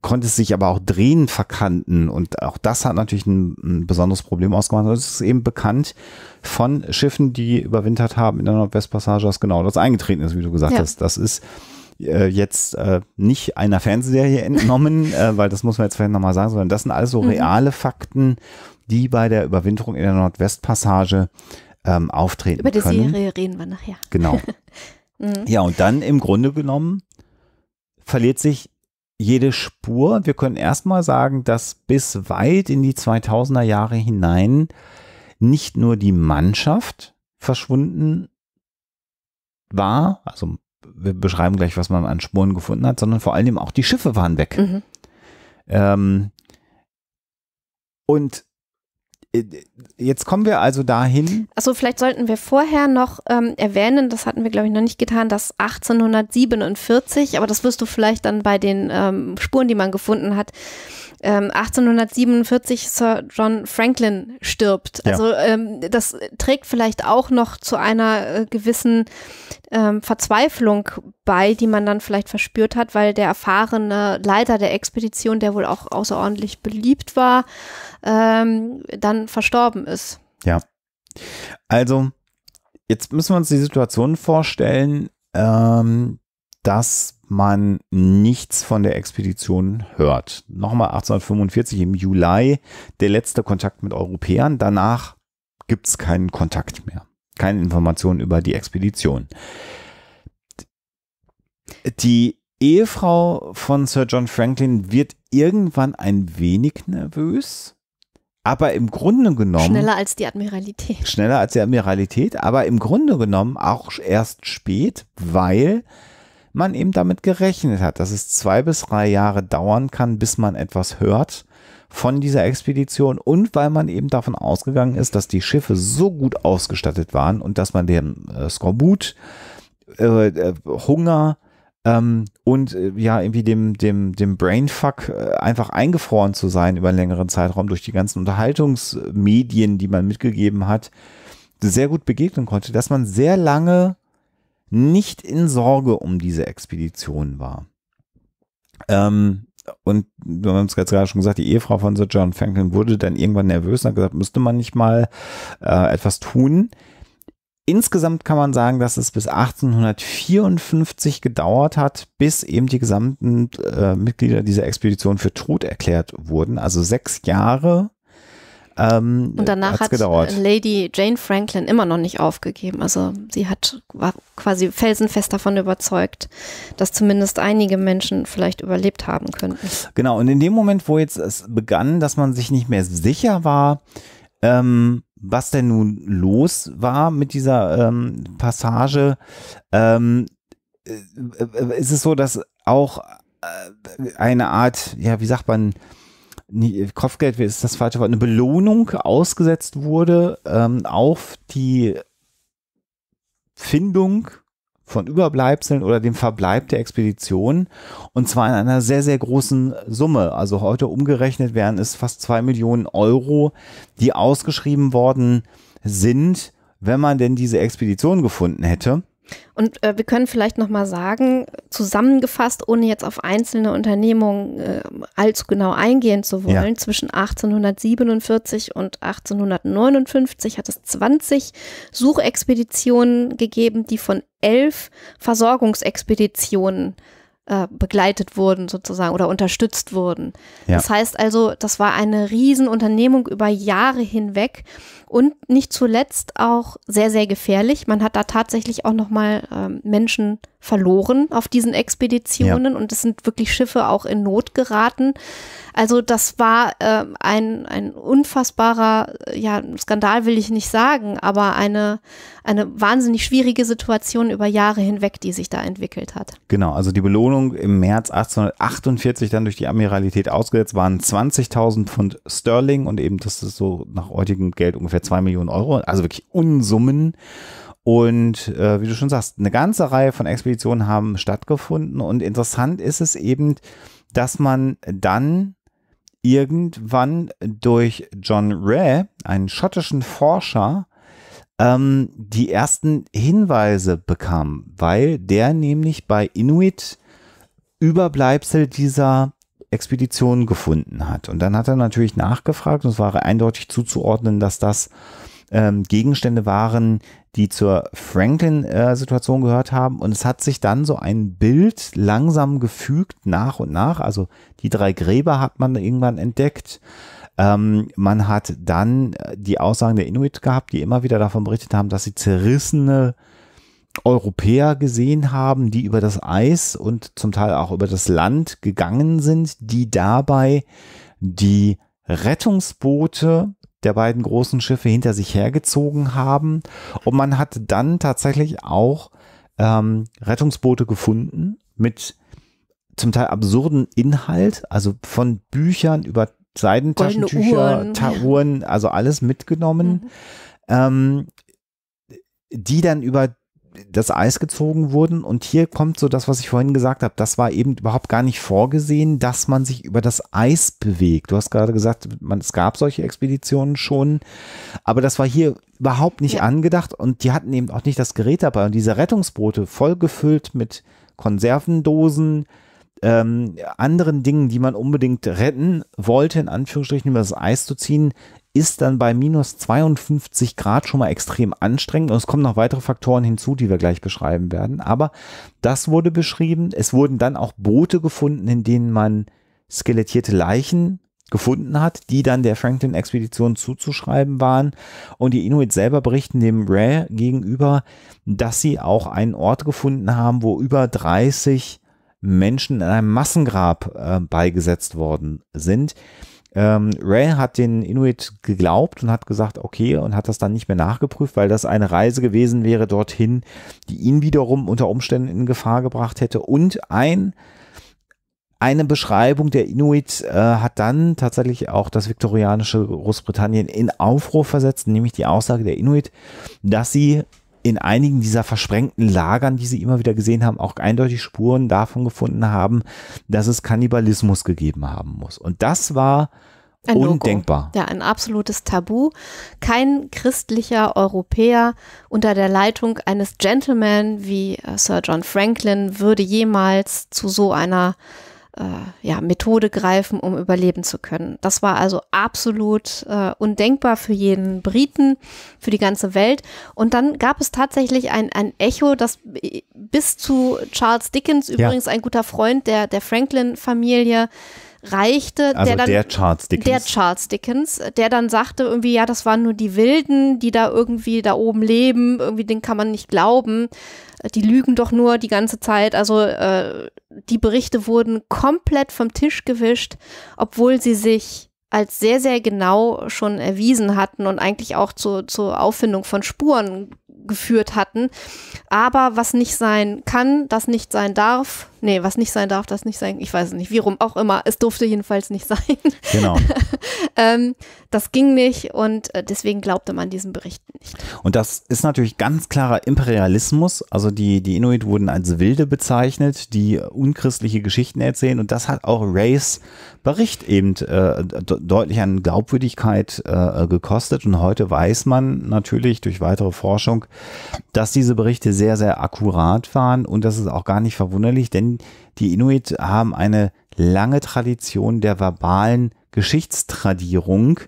konnte es sich aber auch drehen verkanten und auch das hat natürlich ein, ein besonderes Problem ausgemacht. Es ist eben bekannt von Schiffen, die überwintert haben in der Nordwestpassage, dass genau das eingetreten ist, wie du gesagt
Ja.
hast. Das ist äh, jetzt äh, nicht einer Fernsehserie entnommen, <laughs> äh, weil das muss man jetzt vielleicht nochmal sagen, sondern das sind alles so
Mhm.
reale Fakten, die bei der Überwinterung in der Nordwestpassage ähm, auftreten
Über die
können.
Serie reden wir nachher.
Genau. <laughs>
Mhm.
Ja, und dann im Grunde genommen verliert sich jede Spur. Wir können erstmal sagen, dass bis weit in die 2000er Jahre hinein nicht nur die Mannschaft verschwunden war, also wir beschreiben gleich, was man an Spuren gefunden hat, sondern vor allem auch die Schiffe waren weg.
Mhm.
Ähm, und jetzt kommen wir also dahin,
Achso, vielleicht sollten wir vorher noch ähm, erwähnen, das hatten wir, glaube ich, noch nicht getan, dass 1847, aber das wirst du vielleicht dann bei den ähm, Spuren, die man gefunden hat, ähm, 1847 Sir John Franklin stirbt.
Ja.
Also ähm, das trägt vielleicht auch noch zu einer äh, gewissen ähm, Verzweiflung bei, die man dann vielleicht verspürt hat, weil der erfahrene Leiter der Expedition, der wohl auch außerordentlich beliebt war, ähm, dann verstorben ist.
Also, jetzt müssen wir uns die Situation vorstellen, ähm, dass man nichts von der Expedition hört. Nochmal 1845 im Juli der letzte Kontakt mit Europäern. Danach gibt es keinen Kontakt mehr. Keine Informationen über die Expedition. Die Ehefrau von Sir John Franklin wird irgendwann ein wenig nervös, aber im Grunde genommen
Schneller als die Admiralität.
schneller als die Admiralität, aber im Grunde genommen auch erst spät, weil man eben damit gerechnet hat, dass es zwei bis drei Jahre dauern kann, bis man etwas hört von dieser Expedition und weil man eben davon ausgegangen ist, dass die Schiffe so gut ausgestattet waren und dass man den äh, Skorbut, äh, äh, Hunger ähm, und äh, ja irgendwie dem, dem, dem Brainfuck äh, einfach eingefroren zu sein über einen längeren Zeitraum durch die ganzen Unterhaltungsmedien, die man mitgegeben hat, sehr gut begegnen konnte, dass man sehr lange nicht in Sorge um diese Expedition war. Ähm, und wir haben es gerade schon gesagt, die Ehefrau von Sir John Franklin wurde dann irgendwann nervös und hat gesagt, müsste man nicht mal äh, etwas tun. Insgesamt kann man sagen, dass es bis 1854 gedauert hat, bis eben die gesamten äh, Mitglieder dieser Expedition für tot erklärt wurden. Also sechs Jahre. Ähm,
Und danach hat
gedauert.
Lady Jane Franklin immer noch nicht aufgegeben. Also sie hat war quasi felsenfest davon überzeugt, dass zumindest einige Menschen vielleicht überlebt haben könnten.
Genau, und in dem Moment, wo jetzt es begann, dass man sich nicht mehr sicher war, ähm, was denn nun los war mit dieser ähm, Passage, ähm, äh, äh, ist es so, dass auch äh, eine Art, ja, wie sagt man, Kopfgeld ist das falsche Wort, eine Belohnung ausgesetzt wurde ähm, auf die Findung von Überbleibseln oder dem Verbleib der Expedition und zwar in einer sehr, sehr großen Summe. Also heute umgerechnet wären es fast zwei Millionen Euro, die ausgeschrieben worden sind, wenn man denn diese Expedition gefunden hätte.
Und äh, wir können vielleicht nochmal sagen, zusammengefasst, ohne jetzt auf einzelne Unternehmungen äh, allzu genau eingehen zu wollen,
Ja.
zwischen 1847 und 1859 hat es 20 Suchexpeditionen gegeben, die von elf Versorgungsexpeditionen äh, begleitet wurden sozusagen oder unterstützt wurden.
Ja.
Das heißt also, das war eine Riesenunternehmung über Jahre hinweg und nicht zuletzt auch sehr, sehr gefährlich. Man hat da tatsächlich auch nochmal ähm, Menschen verloren auf diesen Expeditionen und es sind wirklich Schiffe auch in Not geraten. Also das war ähm, ein, ein unfassbarer, äh, ja, Skandal will ich nicht sagen, aber eine, eine wahnsinnig schwierige Situation über Jahre hinweg, die sich da entwickelt hat.
Genau, also die Belohnung im März 1848 dann durch die Admiralität ausgesetzt waren 20.000 Pfund Sterling und eben das ist so nach heutigem Geld ungefähr zwei Millionen Euro, also wirklich Unsummen. Und äh, wie du schon sagst, eine ganze Reihe von Expeditionen haben stattgefunden und interessant ist es eben, dass man dann irgendwann durch John Ray, einen schottischen Forscher, ähm, die ersten Hinweise bekam, weil der nämlich bei Inuit Überbleibsel dieser Expedition gefunden hat. Und dann hat er natürlich nachgefragt und es war eindeutig zuzuordnen, dass das ähm, Gegenstände waren, die zur Franklin-Situation gehört haben. Und es hat sich dann so ein Bild langsam gefügt, nach und nach. Also die drei Gräber hat man irgendwann entdeckt. Ähm, man hat dann die Aussagen der Inuit gehabt, die immer wieder davon berichtet haben, dass sie zerrissene Europäer gesehen haben, die über das Eis und zum Teil auch über das Land gegangen sind, die dabei die Rettungsboote der beiden großen Schiffe hinter sich hergezogen haben. Und man hat dann tatsächlich auch ähm, Rettungsboote gefunden mit zum Teil absurden Inhalt, also von Büchern über Seidentaschentücher, Uhren, also alles mitgenommen, mhm. ähm, die dann über das Eis gezogen wurden. Und hier kommt so das, was ich vorhin gesagt habe. Das war eben überhaupt gar nicht vorgesehen, dass man sich über das Eis bewegt. Du hast gerade gesagt, man, es gab solche Expeditionen schon, aber das war hier überhaupt nicht ja. angedacht und die hatten eben auch nicht das Gerät dabei. Und diese Rettungsboote voll gefüllt mit Konservendosen, ähm, anderen Dingen, die man unbedingt retten wollte, in Anführungsstrichen über das Eis zu ziehen, ist dann bei minus 52 Grad schon mal extrem anstrengend und es kommen noch weitere Faktoren hinzu, die wir gleich beschreiben werden. Aber das wurde beschrieben. Es wurden dann auch Boote gefunden, in denen man skelettierte Leichen gefunden hat, die dann der Franklin-Expedition zuzuschreiben waren. Und die Inuit selber berichten dem Ray gegenüber, dass sie auch einen Ort gefunden haben, wo über 30 Menschen in einem Massengrab äh, beigesetzt worden sind. Ähm, Ray hat den Inuit geglaubt und hat gesagt, okay, und hat das dann nicht mehr nachgeprüft, weil das eine Reise gewesen wäre dorthin, die ihn wiederum unter Umständen in Gefahr gebracht hätte. Und ein eine Beschreibung der Inuit äh, hat dann tatsächlich auch das viktorianische Großbritannien in Aufruhr versetzt, nämlich die Aussage der Inuit, dass sie in einigen dieser versprengten Lagern, die sie immer wieder gesehen haben, auch eindeutig Spuren davon gefunden haben, dass es Kannibalismus gegeben haben muss. Und das war ein undenkbar.
Ja, ein absolutes Tabu. Kein christlicher Europäer unter der Leitung eines Gentleman wie äh, Sir John Franklin würde jemals zu so einer ja, Methode greifen, um überleben zu können. Das war also absolut äh, undenkbar für jeden Briten, für die ganze Welt. Und dann gab es tatsächlich ein, ein Echo, das bis zu Charles Dickens, übrigens ja. ein guter Freund der, der Franklin-Familie, reichte.
Also
der, dann,
der Charles Dickens.
Der Charles Dickens, der dann sagte irgendwie, ja, das waren nur die Wilden, die da irgendwie da oben leben, irgendwie den kann man nicht glauben die lügen doch nur die ganze Zeit. Also äh, die Berichte wurden komplett vom Tisch gewischt, obwohl sie sich als sehr, sehr genau schon erwiesen hatten und eigentlich auch zu, zur Auffindung von Spuren geführt hatten. Aber was nicht sein kann, das nicht sein darf, nee, was nicht sein darf, das nicht sein, ich weiß es nicht, wie rum auch immer, es durfte jedenfalls nicht sein.
Genau. <laughs>
ähm, das ging nicht und äh, deswegen glaubte man diesen Berichten nicht.
Und das ist natürlich ganz klarer Imperialismus. Also die, die Inuit wurden als Wilde bezeichnet, die unchristliche Geschichten erzählen und das hat auch Race Bericht eben äh, deutlich an Glaubwürdigkeit äh, gekostet und heute weiß man natürlich durch weitere Forschung, dass diese Berichte sehr, sehr akkurat waren und das ist auch gar nicht verwunderlich, denn die Inuit haben eine lange Tradition der verbalen Geschichtstradierung.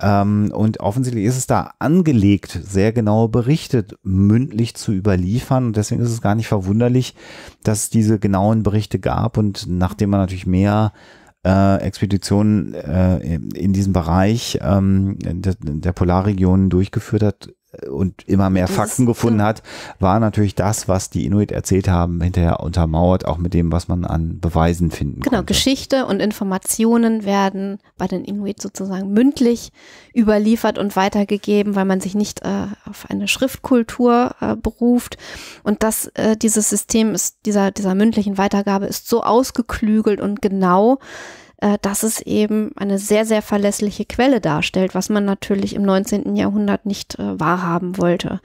Ähm, und offensichtlich ist es da angelegt, sehr genaue Berichte mündlich zu überliefern. Und deswegen ist es gar nicht verwunderlich, dass es diese genauen Berichte gab. Und nachdem man natürlich mehr äh, Expeditionen äh, in diesem Bereich ähm, der, der Polarregionen durchgeführt hat, und immer mehr Fakten gefunden hat, war natürlich das, was die Inuit erzählt haben, hinterher untermauert, auch mit dem, was man an Beweisen finden
Genau,
konnte.
Geschichte und Informationen werden bei den Inuit sozusagen mündlich überliefert und weitergegeben, weil man sich nicht äh, auf eine Schriftkultur äh, beruft. Und das, äh, dieses System ist, dieser, dieser mündlichen Weitergabe ist so ausgeklügelt und genau, äh, dass es eben eine sehr, sehr verlässliche Quelle darstellt, was man natürlich im 19. Jahrhundert nicht äh, wahrhaben wollte.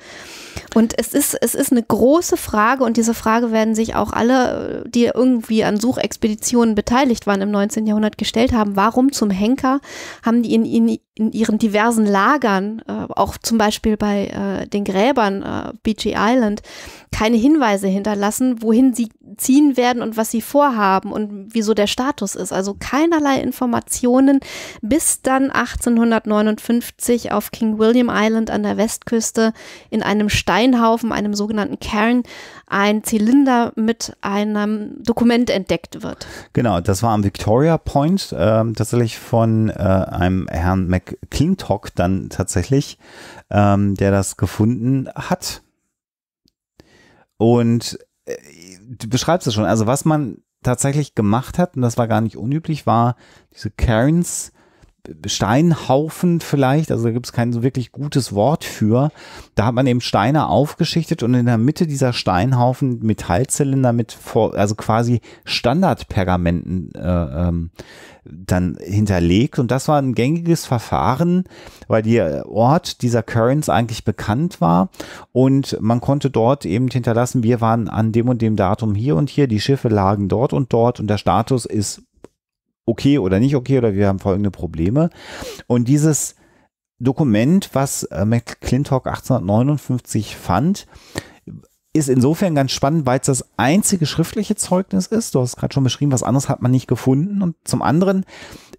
Und es ist, es ist eine große Frage und diese Frage werden sich auch alle, äh, die irgendwie an Suchexpeditionen beteiligt waren im 19. Jahrhundert gestellt haben. Warum zum Henker haben die in, in, in ihren diversen Lagern, äh, auch zum Beispiel bei äh, den Gräbern äh, Beachy Island, keine Hinweise hinterlassen, wohin sie ziehen werden und was sie vorhaben und wieso der Status ist. Also keinerlei Informationen, bis dann 1859 auf King William Island an der Westküste in einem Steinhaufen, einem sogenannten Cairn, ein Zylinder mit einem Dokument entdeckt wird.
Genau, das war am Victoria Point, äh, tatsächlich von äh, einem Herrn McClintock dann tatsächlich, ähm, der das gefunden hat. Und äh, du beschreibst es schon, also was man tatsächlich gemacht hat, und das war gar nicht unüblich, war diese Cairns Steinhaufen vielleicht, also da gibt es kein so wirklich gutes Wort für. Da hat man eben Steine aufgeschichtet und in der Mitte dieser Steinhaufen Metallzylinder mit, vor, also quasi Standardpergamenten äh, ähm, dann hinterlegt. Und das war ein gängiges Verfahren, weil der Ort dieser Currents eigentlich bekannt war und man konnte dort eben hinterlassen, wir waren an dem und dem Datum hier und hier, die Schiffe lagen dort und dort und der Status ist okay oder nicht okay oder wir haben folgende Probleme. Und dieses Dokument, was äh, McClintock 1859 fand, ist insofern ganz spannend, weil es das einzige schriftliche Zeugnis ist. Du hast gerade schon beschrieben, was anderes hat man nicht gefunden. Und zum anderen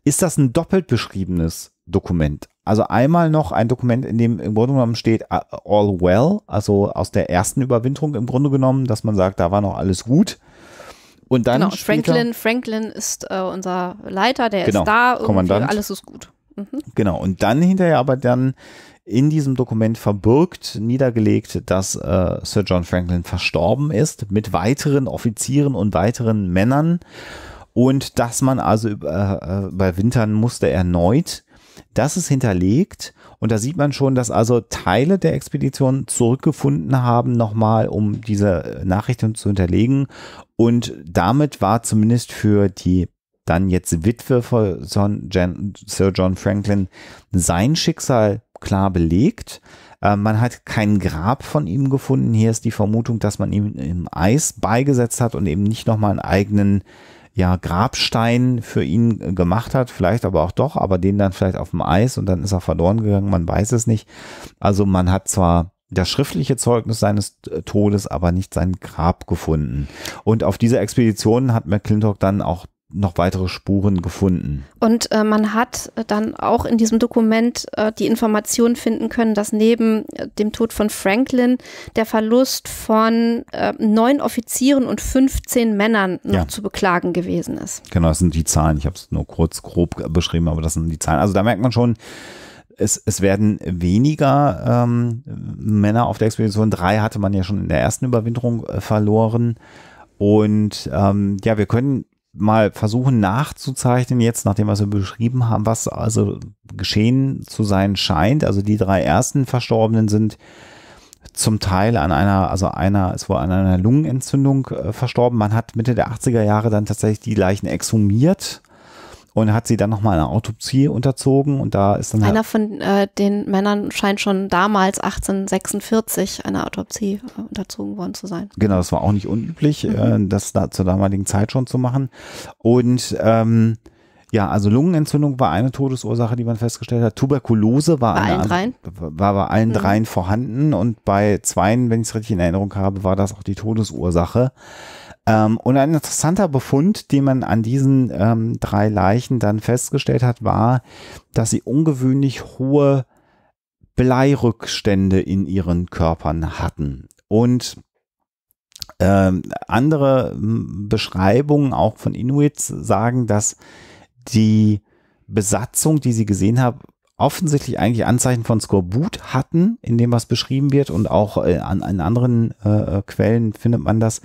ist das ein doppelt beschriebenes Dokument. Also einmal noch ein Dokument, in dem im Grunde genommen steht uh, All Well, also aus der ersten Überwinterung im Grunde genommen, dass man sagt, da war noch alles gut. Und dann
genau, Franklin, Franklin ist äh, unser Leiter, der
Genau,
ist da, irgendwie,
Kommandant.
alles ist gut. Mhm.
Genau, und dann hinterher aber dann in diesem Dokument verbirgt, niedergelegt, dass äh, Sir John Franklin verstorben ist mit weiteren Offizieren und weiteren Männern und dass man also äh, überwintern musste erneut. Das ist hinterlegt und da sieht man schon, dass also Teile der Expedition zurückgefunden haben, nochmal, um diese Nachrichten zu hinterlegen. Und damit war zumindest für die dann jetzt Witwe von Sir John Franklin sein Schicksal klar belegt. Äh, man hat kein Grab von ihm gefunden. Hier ist die Vermutung, dass man ihm im Eis beigesetzt hat und eben nicht nochmal einen eigenen ja, Grabstein für ihn äh, gemacht hat, vielleicht aber auch doch, aber den dann vielleicht auf dem Eis und dann ist er verloren gegangen, man weiß es nicht. Also man hat zwar das schriftliche Zeugnis seines äh, Todes, aber nicht sein Grab gefunden. Und auf dieser Expedition hat McClintock dann auch noch weitere Spuren gefunden.
Und äh, man hat dann auch in diesem Dokument äh, die Information finden können, dass neben äh, dem Tod von Franklin der Verlust von äh, neun Offizieren und 15 Männern noch
Ja.
zu beklagen gewesen ist.
Genau, das sind die Zahlen. Ich habe es nur kurz grob beschrieben, aber das sind die Zahlen. Also da merkt man schon, es, es werden weniger ähm, Männer auf der Expedition. Drei hatte man ja schon in der ersten Überwinterung äh, verloren. Und ähm, ja, wir können mal versuchen nachzuzeichnen, jetzt nachdem wir so beschrieben haben, was also geschehen zu sein scheint. Also die drei ersten Verstorbenen sind zum Teil an einer, also einer ist wohl an einer Lungenentzündung äh, verstorben. Man hat Mitte der 80er Jahre dann tatsächlich die Leichen exhumiert und hat sie dann nochmal einer Autopsie unterzogen und da ist dann halt
Einer von äh, den Männern scheint schon damals 1846 einer Autopsie äh, unterzogen worden zu sein.
Genau, das war auch nicht unüblich, äh, das da zur damaligen Zeit schon zu machen. Und ähm, ja, also Lungenentzündung war eine Todesursache, die man festgestellt hat. Tuberkulose war
Bei
eine
allen dreien?
war bei allen
Mhm.
dreien vorhanden und bei zweien, wenn ich es richtig in Erinnerung habe, war das auch die Todesursache. Ähm, und ein interessanter Befund, den man an diesen ähm, drei Leichen dann festgestellt hat, war, dass sie ungewöhnlich hohe Bleirückstände in ihren Körpern hatten. Und ähm, andere m, Beschreibungen auch von Inuits sagen, dass die Besatzung, die sie gesehen haben, offensichtlich eigentlich Anzeichen von Skorbut hatten, in dem was beschrieben wird und auch äh, an, an anderen äh, Quellen findet man das.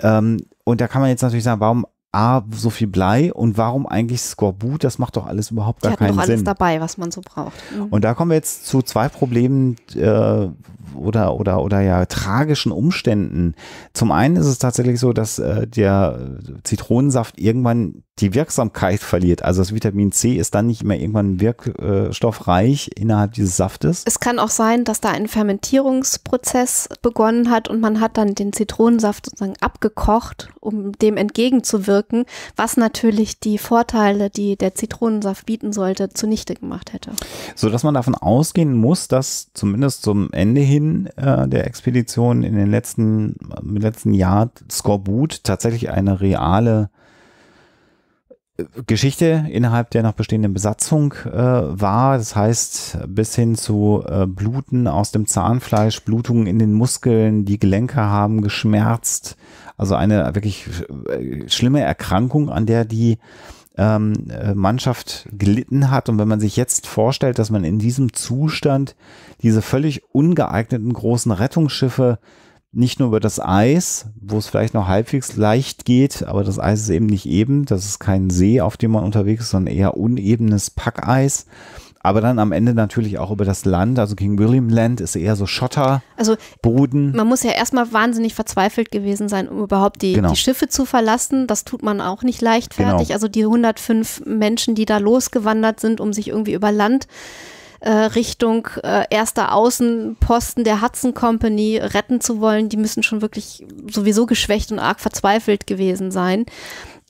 Ähm, und da kann man jetzt natürlich sagen, warum A, so viel Blei und warum eigentlich Skorbut? Das macht doch alles überhaupt
Die
gar keinen
doch alles
Sinn.
dabei, was man so braucht. Mhm.
Und da kommen wir jetzt zu zwei Problemen äh, oder, oder, oder ja tragischen Umständen. Zum einen ist es tatsächlich so, dass äh, der Zitronensaft irgendwann die Wirksamkeit verliert. Also das Vitamin C ist dann nicht mehr irgendwann wirkstoffreich innerhalb dieses Saftes.
Es kann auch sein, dass da ein Fermentierungsprozess begonnen hat und man hat dann den Zitronensaft sozusagen abgekocht, um dem entgegenzuwirken, was natürlich die Vorteile, die der Zitronensaft bieten sollte, zunichte gemacht hätte.
So dass man davon ausgehen muss, dass zumindest zum Ende hin äh, der Expedition in den letzten, im letzten Jahr Skorbut tatsächlich eine reale Geschichte innerhalb der noch bestehenden Besatzung äh, war. Das heißt, bis hin zu äh, Bluten aus dem Zahnfleisch, Blutungen in den Muskeln, die Gelenke haben geschmerzt. Also eine wirklich äh, schlimme Erkrankung, an der die ähm, äh, Mannschaft gelitten hat. Und wenn man sich jetzt vorstellt, dass man in diesem Zustand diese völlig ungeeigneten großen Rettungsschiffe nicht nur über das Eis, wo es vielleicht noch halbwegs leicht geht, aber das Eis ist eben nicht eben. Das ist kein See, auf dem man unterwegs ist, sondern eher unebenes Packeis. Aber dann am Ende natürlich auch über das Land. Also King William Land ist eher so Schotter,
Also
Boden.
man muss ja erstmal wahnsinnig verzweifelt gewesen sein, um überhaupt die,
Genau.
die Schiffe zu verlassen. Das tut man auch nicht leichtfertig.
Genau.
Also die 105 Menschen, die da losgewandert sind, um sich irgendwie über Land äh, Richtung äh, erster Außenposten der Hudson Company retten zu wollen, die müssen schon wirklich sowieso geschwächt und arg verzweifelt gewesen sein.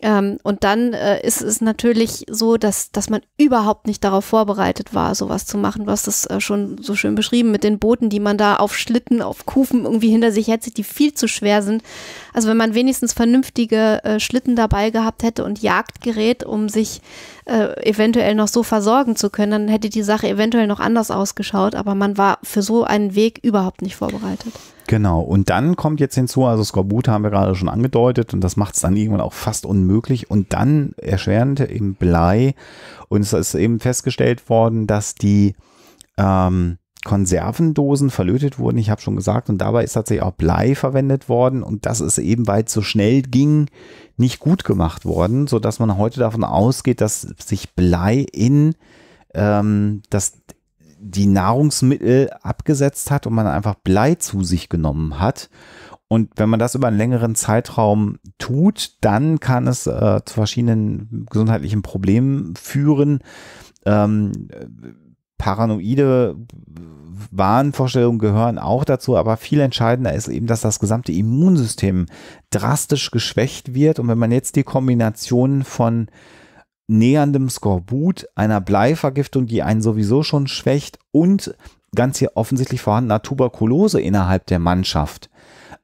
Ähm, und dann äh, ist es natürlich so, dass, dass man überhaupt nicht darauf vorbereitet war, sowas zu machen. Du hast das äh, schon so schön beschrieben mit den Booten, die man da auf Schlitten, auf Kufen irgendwie hinter sich herzieht, die viel zu schwer sind. Also wenn man wenigstens vernünftige äh, Schlitten dabei gehabt hätte und Jagdgerät, um sich äh, eventuell noch so versorgen zu können, dann hätte die Sache eventuell noch anders ausgeschaut. Aber man war für so einen Weg überhaupt nicht vorbereitet.
Genau, und dann kommt jetzt hinzu, also Skorbut haben wir gerade schon angedeutet und das macht es dann irgendwann auch fast unmöglich und dann erschwerend eben Blei und es ist eben festgestellt worden, dass die ähm, Konservendosen verlötet wurden, ich habe schon gesagt, und dabei ist tatsächlich auch Blei verwendet worden und das ist eben, weil es so schnell ging, nicht gut gemacht worden, sodass man heute davon ausgeht, dass sich Blei in ähm, das die Nahrungsmittel abgesetzt hat und man einfach Blei zu sich genommen hat. Und wenn man das über einen längeren Zeitraum tut, dann kann es äh, zu verschiedenen gesundheitlichen Problemen führen. Ähm, paranoide Wahnvorstellungen gehören auch dazu, aber viel entscheidender ist eben, dass das gesamte Immunsystem drastisch geschwächt wird. Und wenn man jetzt die Kombination von näherndem Skorbut, einer Bleivergiftung, die einen sowieso schon schwächt und ganz hier offensichtlich vorhandener Tuberkulose innerhalb der Mannschaft,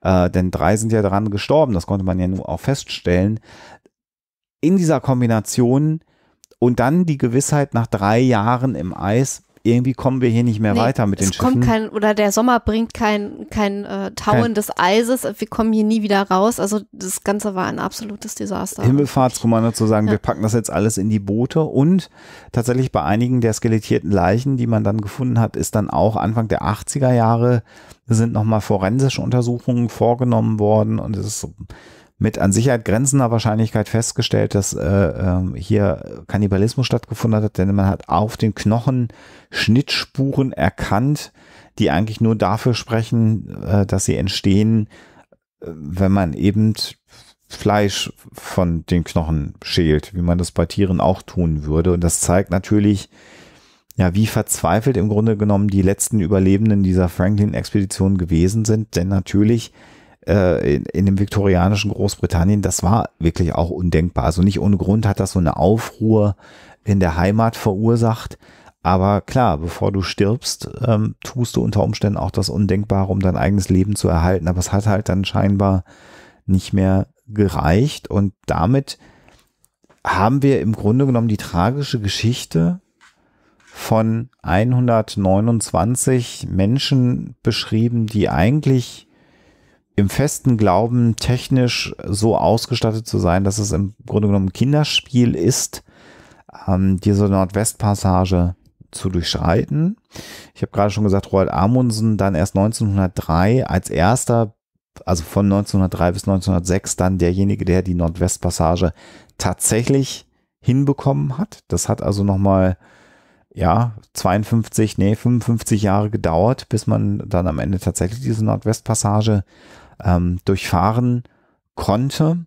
äh, denn drei sind ja daran gestorben, das konnte man ja nur auch feststellen, in dieser Kombination und dann die Gewissheit nach drei Jahren im Eis, irgendwie kommen wir hier nicht mehr
Nee,
weiter mit den
es kommt
Schiffen.
kein, oder der Sommer bringt kein, kein äh, Tauen
Kein-
des Eises. Wir kommen hier nie wieder raus. Also das Ganze war ein absolutes Desaster.
Himmelfahrtskommando zu sagen,
Ja.
wir packen das jetzt alles in die Boote und tatsächlich bei einigen der skelettierten Leichen, die man dann gefunden hat, ist dann auch Anfang der 80er Jahre sind nochmal forensische Untersuchungen vorgenommen worden und es ist mit an Sicherheit grenzender Wahrscheinlichkeit festgestellt, dass äh, ähm, hier Kannibalismus stattgefunden hat, denn man hat auf den Knochen Schnittspuren erkannt, die eigentlich nur dafür sprechen, äh, dass sie entstehen, äh, wenn man eben Fleisch von den Knochen schält, wie man das bei Tieren auch tun würde. Und das zeigt natürlich, ja, wie verzweifelt im Grunde genommen die letzten Überlebenden dieser Franklin-Expedition gewesen sind. Denn natürlich äh, in, in dem viktorianischen Großbritannien, das war wirklich auch undenkbar. Also nicht ohne Grund hat das so eine Aufruhr in der Heimat verursacht. Aber klar, bevor du stirbst, ähm, tust du unter Umständen auch das Undenkbare, um dein eigenes Leben zu erhalten. Aber es hat halt dann scheinbar nicht mehr gereicht. Und damit haben wir im Grunde genommen die tragische Geschichte von 129 Menschen beschrieben, die eigentlich im festen Glauben, technisch so ausgestattet zu sein, dass es im Grunde genommen ein Kinderspiel ist, ähm, diese Nordwestpassage zu durchschreiten. Ich habe gerade schon gesagt, Roald Amundsen dann erst 1903 als erster, also von 1903 bis 1906 dann derjenige, der die Nordwestpassage tatsächlich hinbekommen hat. Das hat also nochmal, ja, 52, nee, 55 Jahre gedauert, bis man dann am Ende tatsächlich diese Nordwestpassage ähm, durchfahren konnte.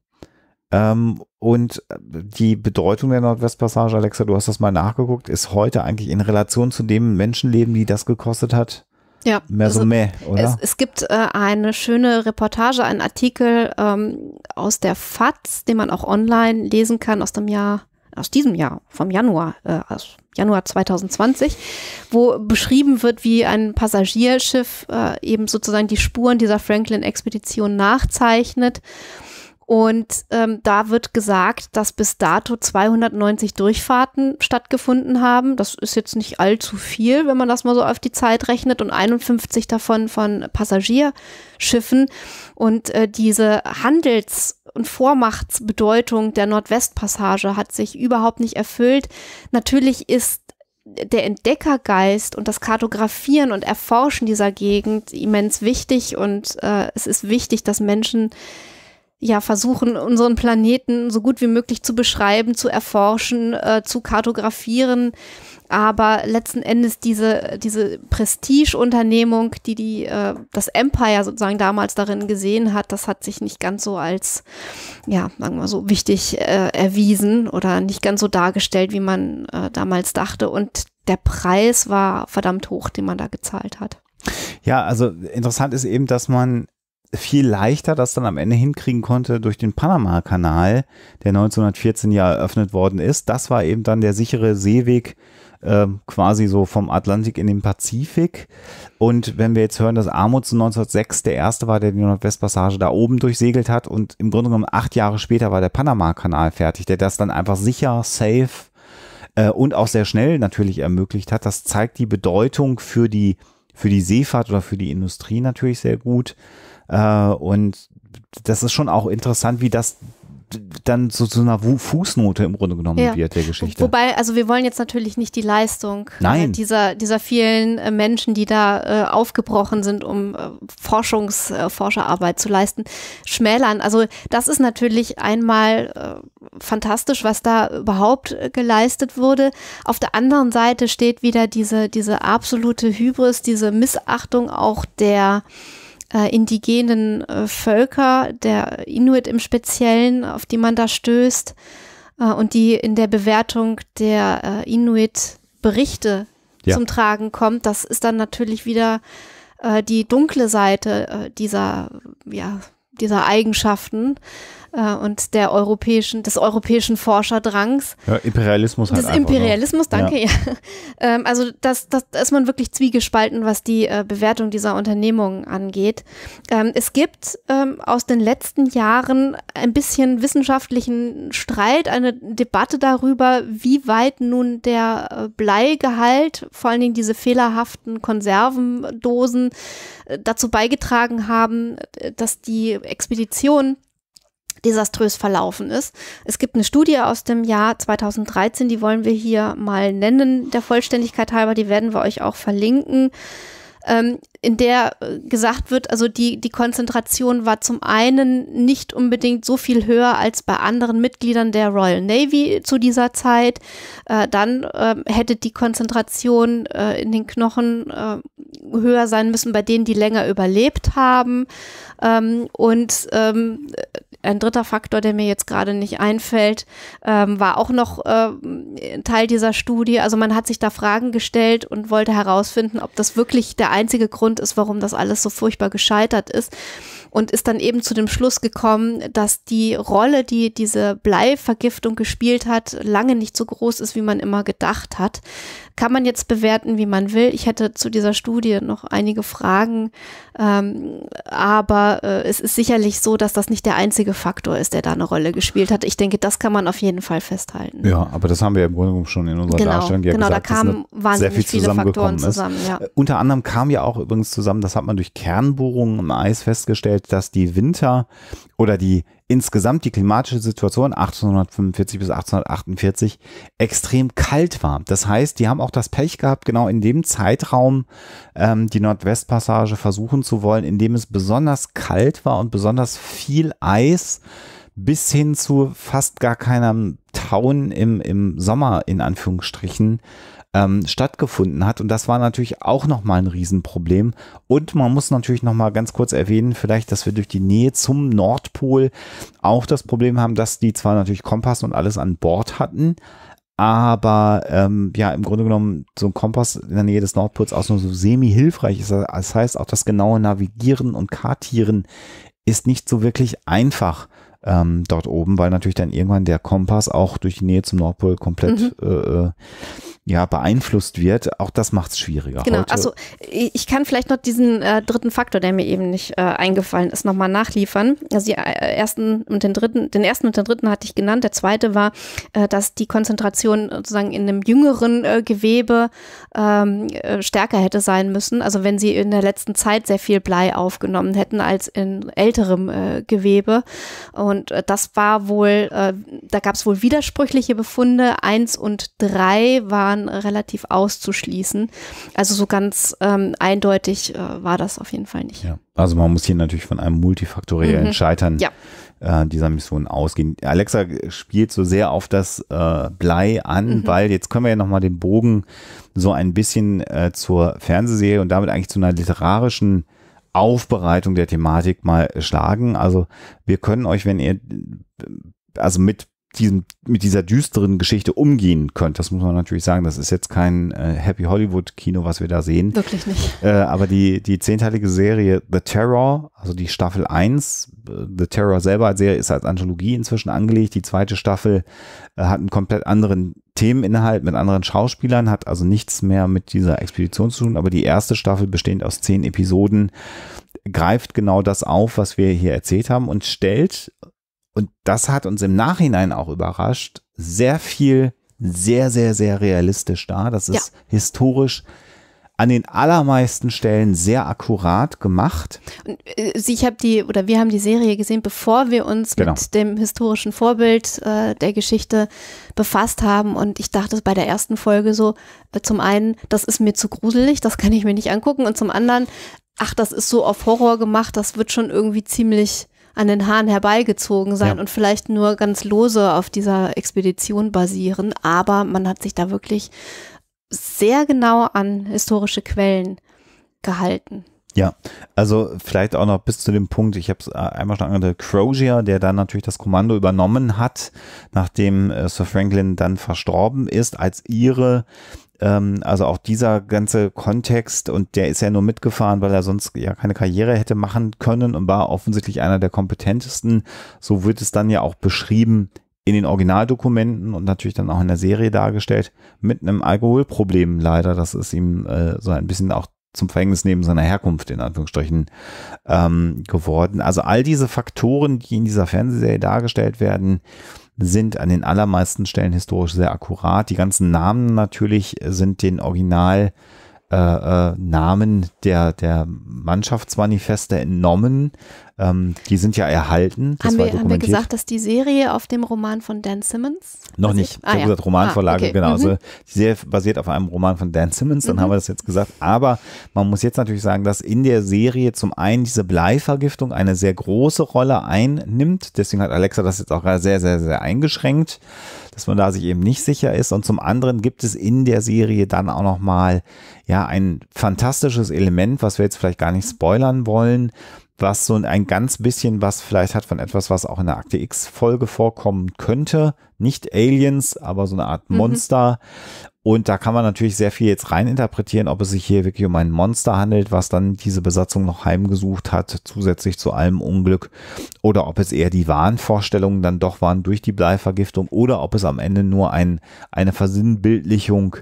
Ähm, und die Bedeutung der Nordwestpassage, Alexa, du hast das mal nachgeguckt, ist heute eigentlich in Relation zu dem Menschenleben, die das gekostet hat,
Ja,
mehr so
also
mehr, oder?
Es, es gibt äh, eine schöne Reportage, einen Artikel ähm, aus der FAZ, den man auch online lesen kann, aus dem Jahr, aus diesem Jahr, vom Januar, äh, aus Januar 2020, wo beschrieben wird, wie ein Passagierschiff äh, eben sozusagen die Spuren dieser Franklin-Expedition nachzeichnet. Und ähm, da wird gesagt, dass bis dato 290 Durchfahrten stattgefunden haben. Das ist jetzt nicht allzu viel, wenn man das mal so auf die Zeit rechnet. Und 51 davon von Passagierschiffen. Und äh, diese Handels- und Vormachtsbedeutung der Nordwestpassage hat sich überhaupt nicht erfüllt. Natürlich ist der Entdeckergeist und das Kartografieren und Erforschen dieser Gegend immens wichtig. Und äh, es ist wichtig, dass Menschen ja versuchen, unseren Planeten so gut wie möglich zu beschreiben, zu erforschen, äh, zu kartografieren. Aber letzten Endes diese, diese Prestigeunternehmung, die, die äh, das Empire sozusagen damals darin gesehen hat, das hat sich nicht ganz so als, ja, sagen wir so, wichtig äh, erwiesen oder nicht ganz so dargestellt, wie man äh, damals dachte. Und der Preis war verdammt hoch, den man da gezahlt hat.
Ja, also interessant ist eben, dass man viel leichter das dann am Ende hinkriegen konnte durch den Panama-Kanal, der 1914 ja eröffnet worden ist. Das war eben dann der sichere Seeweg äh, quasi so vom Atlantik in den Pazifik. Und wenn wir jetzt hören, dass Amundsen 1906 der erste war, der die Nordwestpassage da oben durchsegelt hat und im Grunde genommen acht Jahre später war der Panama-Kanal fertig, der das dann einfach sicher, safe äh, und auch sehr schnell natürlich ermöglicht hat. Das zeigt die Bedeutung für die, für die Seefahrt oder für die Industrie natürlich sehr gut. Äh, und das ist schon auch interessant, wie das dann so zu einer Fußnote im Grunde genommen
Ja.
wird, der Geschichte.
Wobei, also wir wollen jetzt natürlich nicht die Leistung äh,
Nein.
dieser, dieser vielen äh, Menschen, die da äh, aufgebrochen sind, um äh, Forschungs, äh, Forscherarbeit zu leisten, schmälern. Also das ist natürlich einmal äh, fantastisch, was da überhaupt geleistet wurde. Auf der anderen Seite steht wieder diese, diese absolute Hybris, diese Missachtung auch der äh, indigenen äh, Völker, der Inuit im Speziellen, auf die man da stößt äh, und die in der Bewertung der äh, Inuit-Berichte
Ja.
zum Tragen kommt. Das ist dann natürlich wieder äh, die dunkle Seite äh, dieser, ja, dieser Eigenschaften äh, und der europäischen, des europäischen Forskerdrangs
ja, Imperialismus halt
des
einfach?
Imperialismus, danke, ja. <laughs> Ähm, also das, das, da ist man wirklich zwiegespalten, was die äh, Bewertung dieser Unternehmungen angeht. Ähm, es gibt ähm, aus den letzten Jahren ein bisschen wissenschaftlichen Streit, eine Debatte darüber, wie weit nun der äh, Bleigehalt, vor allen Dingen diese fehlerhaften Konservendosen, äh, dazu beigetragen haben, äh, dass die Expedition desaströs verlaufen ist. Es gibt eine Studie aus dem Jahr 2013, die wollen wir hier mal nennen, der Vollständigkeit halber, die werden wir euch auch verlinken, ähm, in der äh, gesagt wird, also die, die Konzentration war zum einen nicht unbedingt so viel höher als bei anderen Mitgliedern der Royal Navy zu dieser Zeit. Äh, dann ähm, hätte die Konzentration äh, in den Knochen äh, höher sein müssen bei denen, die länger überlebt haben. Ähm, und ähm, ein dritter Faktor, der mir jetzt gerade nicht einfällt, ähm, war auch noch ähm, Teil dieser Studie. Also man hat sich da Fragen gestellt und wollte herausfinden, ob das wirklich der einzige Grund ist, warum das alles so furchtbar gescheitert ist. Und ist dann eben zu dem Schluss gekommen, dass die Rolle, die diese Bleivergiftung gespielt hat, lange nicht so groß ist, wie man immer gedacht hat. Kann man jetzt bewerten, wie man will. Ich hätte zu dieser Studie noch einige Fragen, ähm, aber äh, es ist sicherlich so, dass das nicht der einzige Faktor ist, der da eine Rolle gespielt hat. Ich denke, das kann man auf jeden Fall festhalten.
Ja, aber das haben wir im Grunde genommen schon in unserer
genau,
Darstellung ja
genau,
gesagt.
da
dass
kamen wahnsinnig
viel
viele Faktoren zusammen. Ja.
Äh, Unter anderem kam ja auch übrigens zusammen, das hat man durch Kernbohrungen im Eis festgestellt, dass die Winter oder die insgesamt die klimatische Situation 1845 bis 1848 extrem kalt war. Das heißt, die haben auch das Pech gehabt, genau in dem Zeitraum ähm, die Nordwestpassage versuchen zu wollen, in dem es besonders kalt war und besonders viel Eis bis hin zu fast gar keinem Auftauen im, im Sommer in Anführungsstrichen ähm, stattgefunden hat. Und das war natürlich auch nochmal ein Riesenproblem. Und man muss natürlich nochmal ganz kurz erwähnen, vielleicht, dass wir durch die Nähe zum Nordpol auch das Problem haben, dass die zwar natürlich Kompass und alles an Bord hatten, aber ähm, ja, im Grunde genommen so ein Kompass in der Nähe des Nordpols auch nur so semi-hilfreich ist. Das heißt, auch das genaue Navigieren und Kartieren ist nicht so wirklich einfach ähm, dort oben, weil natürlich dann irgendwann der Kompass auch durch die Nähe zum Nordpol komplett mhm. äh, äh ja, beeinflusst wird. Auch das macht es schwieriger.
Genau, Heute also ich kann vielleicht noch diesen äh, dritten Faktor, der mir eben nicht äh, eingefallen ist, nochmal nachliefern. Also die äh, ersten und den dritten, den ersten und den dritten hatte ich genannt. Der zweite war, äh, dass die Konzentration sozusagen in einem jüngeren äh, Gewebe ähm, äh, stärker hätte sein müssen. Also wenn sie in der letzten Zeit sehr viel Blei aufgenommen hätten als in älterem Gewebe. Und das war wohl, da gab es wohl widersprüchliche Befunde. Eins und drei waren Jahren relativ auszuschließen. Also so ganz ähm, eindeutig äh, war das auf jeden Fall nicht.
Ja. Also man muss hier natürlich von einem multifaktoriellen mhm. Scheitern ja. äh, dieser Mission ausgehen. Alexa spielt so sehr auf das äh, Blei an, mhm. weil jetzt können wir ja nochmal den Bogen so ein bisschen äh, zur Fernsehserie und damit eigentlich zu einer literarischen Aufbereitung der Thematik mal schlagen. Also wir können euch, wenn ihr also mit diesem, mit dieser düsteren Geschichte umgehen könnt. Das muss man natürlich sagen. Das ist jetzt kein äh, Happy Hollywood Kino, was wir da sehen.
Wirklich nicht.
Äh, aber die, die zehnteilige Serie The Terror, also die Staffel 1, äh, The Terror selber als Serie ist als Anthologie inzwischen angelegt. Die zweite Staffel äh, hat einen komplett anderen Themeninhalt mit anderen Schauspielern, hat also nichts mehr mit dieser Expedition zu tun. Aber die erste Staffel bestehend aus zehn Episoden greift genau das auf, was wir hier erzählt haben und stellt und das hat uns im Nachhinein auch überrascht, sehr viel, sehr, sehr, sehr realistisch da. Das ist ja. historisch an den allermeisten Stellen sehr akkurat gemacht.
Äh, ich habe die oder wir haben die Serie gesehen, bevor wir uns genau. mit dem historischen Vorbild äh, der Geschichte befasst haben. Und ich dachte bei der ersten Folge so, äh, zum einen, das ist mir zu gruselig, das kann ich mir nicht angucken. Und zum anderen, ach, das ist so auf Horror gemacht, das wird schon irgendwie ziemlich an den Haaren herbeigezogen sein ja. und vielleicht nur ganz lose auf dieser Expedition basieren, aber man hat sich da wirklich sehr genau an historische Quellen gehalten.
Ja, also vielleicht auch noch bis zu dem Punkt, ich habe es äh, einmal schon angehört, Crozier, der dann natürlich das Kommando übernommen hat, nachdem äh, Sir Franklin dann verstorben ist, als ihre also auch dieser ganze Kontext und der ist ja nur mitgefahren, weil er sonst ja keine Karriere hätte machen können und war offensichtlich einer der kompetentesten. So wird es dann ja auch beschrieben in den Originaldokumenten und natürlich dann auch in der Serie dargestellt, mit einem Alkoholproblem leider. Das ist ihm äh, so ein bisschen auch zum Verhängnis neben seiner Herkunft in Anführungsstrichen ähm, geworden. Also all diese Faktoren, die in dieser Fernsehserie dargestellt werden, sind an den allermeisten Stellen historisch sehr akkurat. Die ganzen Namen natürlich sind den Original äh, äh, Namen der, der Mannschaftsmanifeste entnommen. Ähm, die sind ja erhalten.
Das haben, wir, haben wir gesagt, dass die Serie auf dem Roman von Dan Simmons?
Noch nicht. Ich ah, habe ja. gesagt Romanvorlage, ah, okay. genau. Also mhm. Also die Serie basiert auf einem Roman von Dan Simmons, dann mhm. haben wir das jetzt gesagt. Aber man muss jetzt natürlich sagen, dass in der Serie zum einen diese Bleivergiftung eine sehr große Rolle einnimmt. Deswegen hat Alexa das jetzt auch sehr, sehr, sehr eingeschränkt dass man da sich eben nicht sicher ist. Und zum anderen gibt es in der Serie dann auch noch mal ja ein fantastisches Element, was wir jetzt vielleicht gar nicht spoilern wollen, was so ein ganz bisschen was vielleicht hat von etwas, was auch in der Akte X Folge vorkommen könnte. Nicht Aliens, aber so eine Art mhm. Monster. Mhm. Und da kann man natürlich sehr viel jetzt reininterpretieren, ob es sich hier wirklich um ein Monster handelt, was dann diese Besatzung noch heimgesucht hat, zusätzlich zu allem Unglück, oder ob es eher die Wahnvorstellungen dann doch waren durch die Bleivergiftung, oder ob es am Ende nur ein, eine Versinnbildlichung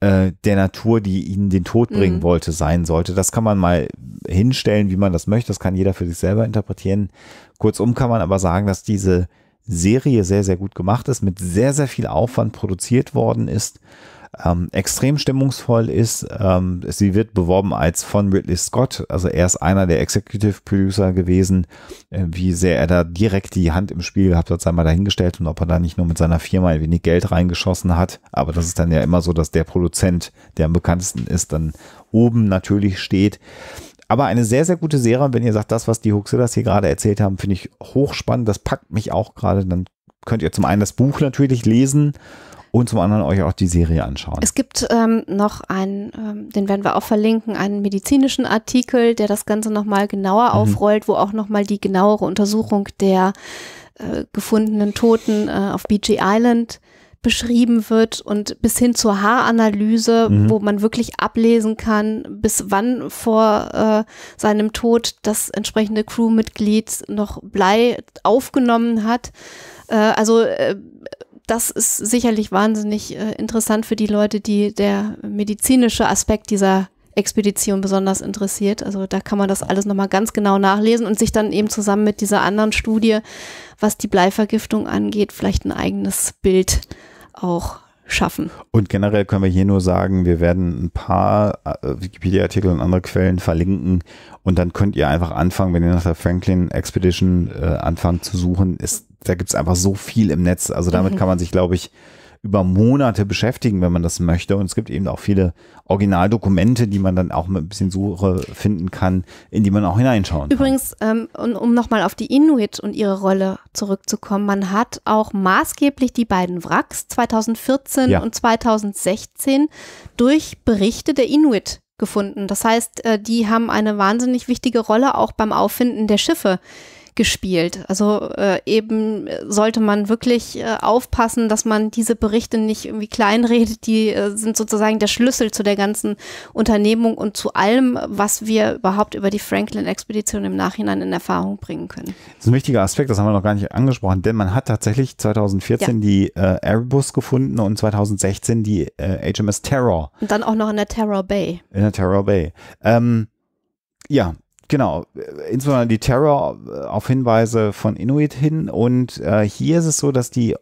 äh, der Natur, die ihnen den Tod bringen mhm. wollte, sein sollte. Das kann man mal hinstellen, wie man das möchte. Das kann jeder für sich selber interpretieren. Kurzum kann man aber sagen, dass diese Serie sehr, sehr gut gemacht ist, mit sehr, sehr viel Aufwand produziert worden ist ähm, extrem stimmungsvoll ist. Ähm, sie wird beworben als von Ridley Scott, also er ist einer der Executive Producer gewesen. Äh, wie sehr er da direkt die Hand im Spiel gehabt hat, sei mal dahingestellt und ob er da nicht nur mit seiner Firma ein wenig Geld reingeschossen hat. Aber das ist dann ja immer so, dass der Produzent, der am bekanntesten ist, dann oben natürlich steht. Aber eine sehr, sehr gute Serie. Wenn ihr sagt, das, was die Huxillas hier gerade erzählt haben, finde ich hochspannend. Das packt mich auch gerade. Dann könnt ihr zum einen das Buch natürlich lesen und zum anderen euch auch die Serie anschauen.
Es gibt ähm, noch einen, ähm, den werden wir auch verlinken, einen medizinischen Artikel, der das Ganze nochmal genauer mhm. aufrollt, wo auch nochmal die genauere Untersuchung der äh, gefundenen Toten äh, auf BG Island beschrieben wird und bis hin zur Haaranalyse, mhm. wo man wirklich ablesen kann, bis wann vor äh, seinem Tod das entsprechende Crewmitglied noch Blei aufgenommen hat. Äh, also äh, das ist sicherlich wahnsinnig äh, interessant für die Leute, die der medizinische Aspekt dieser Expedition besonders interessiert. Also da kann man das alles nochmal ganz genau nachlesen und sich dann eben zusammen mit dieser anderen Studie, was die Bleivergiftung angeht, vielleicht ein eigenes Bild auch schaffen.
Und generell können wir hier nur sagen, wir werden ein paar äh, Wikipedia-Artikel und andere Quellen verlinken und dann könnt ihr einfach anfangen, wenn ihr nach der Franklin Expedition äh, anfangt zu suchen, ist, da gibt es einfach so viel im Netz. Also damit mhm. kann man sich, glaube ich, über Monate beschäftigen, wenn man das möchte. Und es gibt eben auch viele Originaldokumente, die man dann auch mit ein bisschen Suche finden kann, in die man auch hineinschauen
Übrigens, kann. Übrigens, ähm, um nochmal auf die Inuit und ihre Rolle zurückzukommen, man hat auch maßgeblich die beiden Wracks 2014 ja. und 2016 durch Berichte der Inuit gefunden. Das heißt, äh, die haben eine wahnsinnig wichtige Rolle auch beim Auffinden der Schiffe gespielt. Also äh, eben sollte man wirklich äh, aufpassen, dass man diese Berichte nicht irgendwie kleinredet. Die äh, sind sozusagen der Schlüssel zu der ganzen Unternehmung und zu allem, was wir überhaupt über die Franklin-Expedition im Nachhinein in Erfahrung bringen können.
Das ist ein wichtiger Aspekt, das haben wir noch gar nicht angesprochen, denn man hat tatsächlich 2014 ja. die äh, Airbus gefunden und 2016 die HMS äh, Terror.
Und dann auch noch in der Terror Bay.
In der Terror Bay. Ähm, ja, Genau, insbesondere die Terror äh, auf Hinweise von Inuit hin. Und äh, hier ist es so, dass die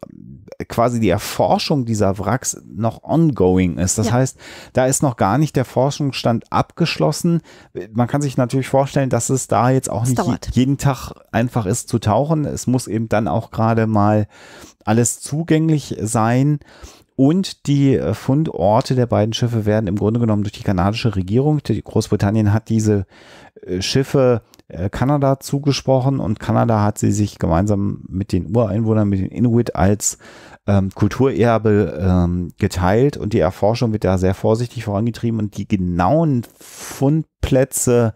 quasi die Erforschung dieser Wracks noch ongoing ist. Das ja. heißt, da ist noch gar nicht der Forschungsstand abgeschlossen. Man kann sich natürlich vorstellen, dass es da jetzt auch das nicht dauert. jeden Tag einfach ist zu tauchen. Es muss eben dann auch gerade mal alles zugänglich sein. Und die äh, Fundorte der beiden Schiffe werden im Grunde genommen durch die kanadische Regierung, die Großbritannien hat diese äh, Schiffe äh, Kanada zugesprochen und Kanada hat sie sich gemeinsam mit den Ureinwohnern, mit den Inuit als ähm, Kulturerbe ähm, geteilt. Und die Erforschung wird da sehr vorsichtig vorangetrieben. Und die genauen Fundplätze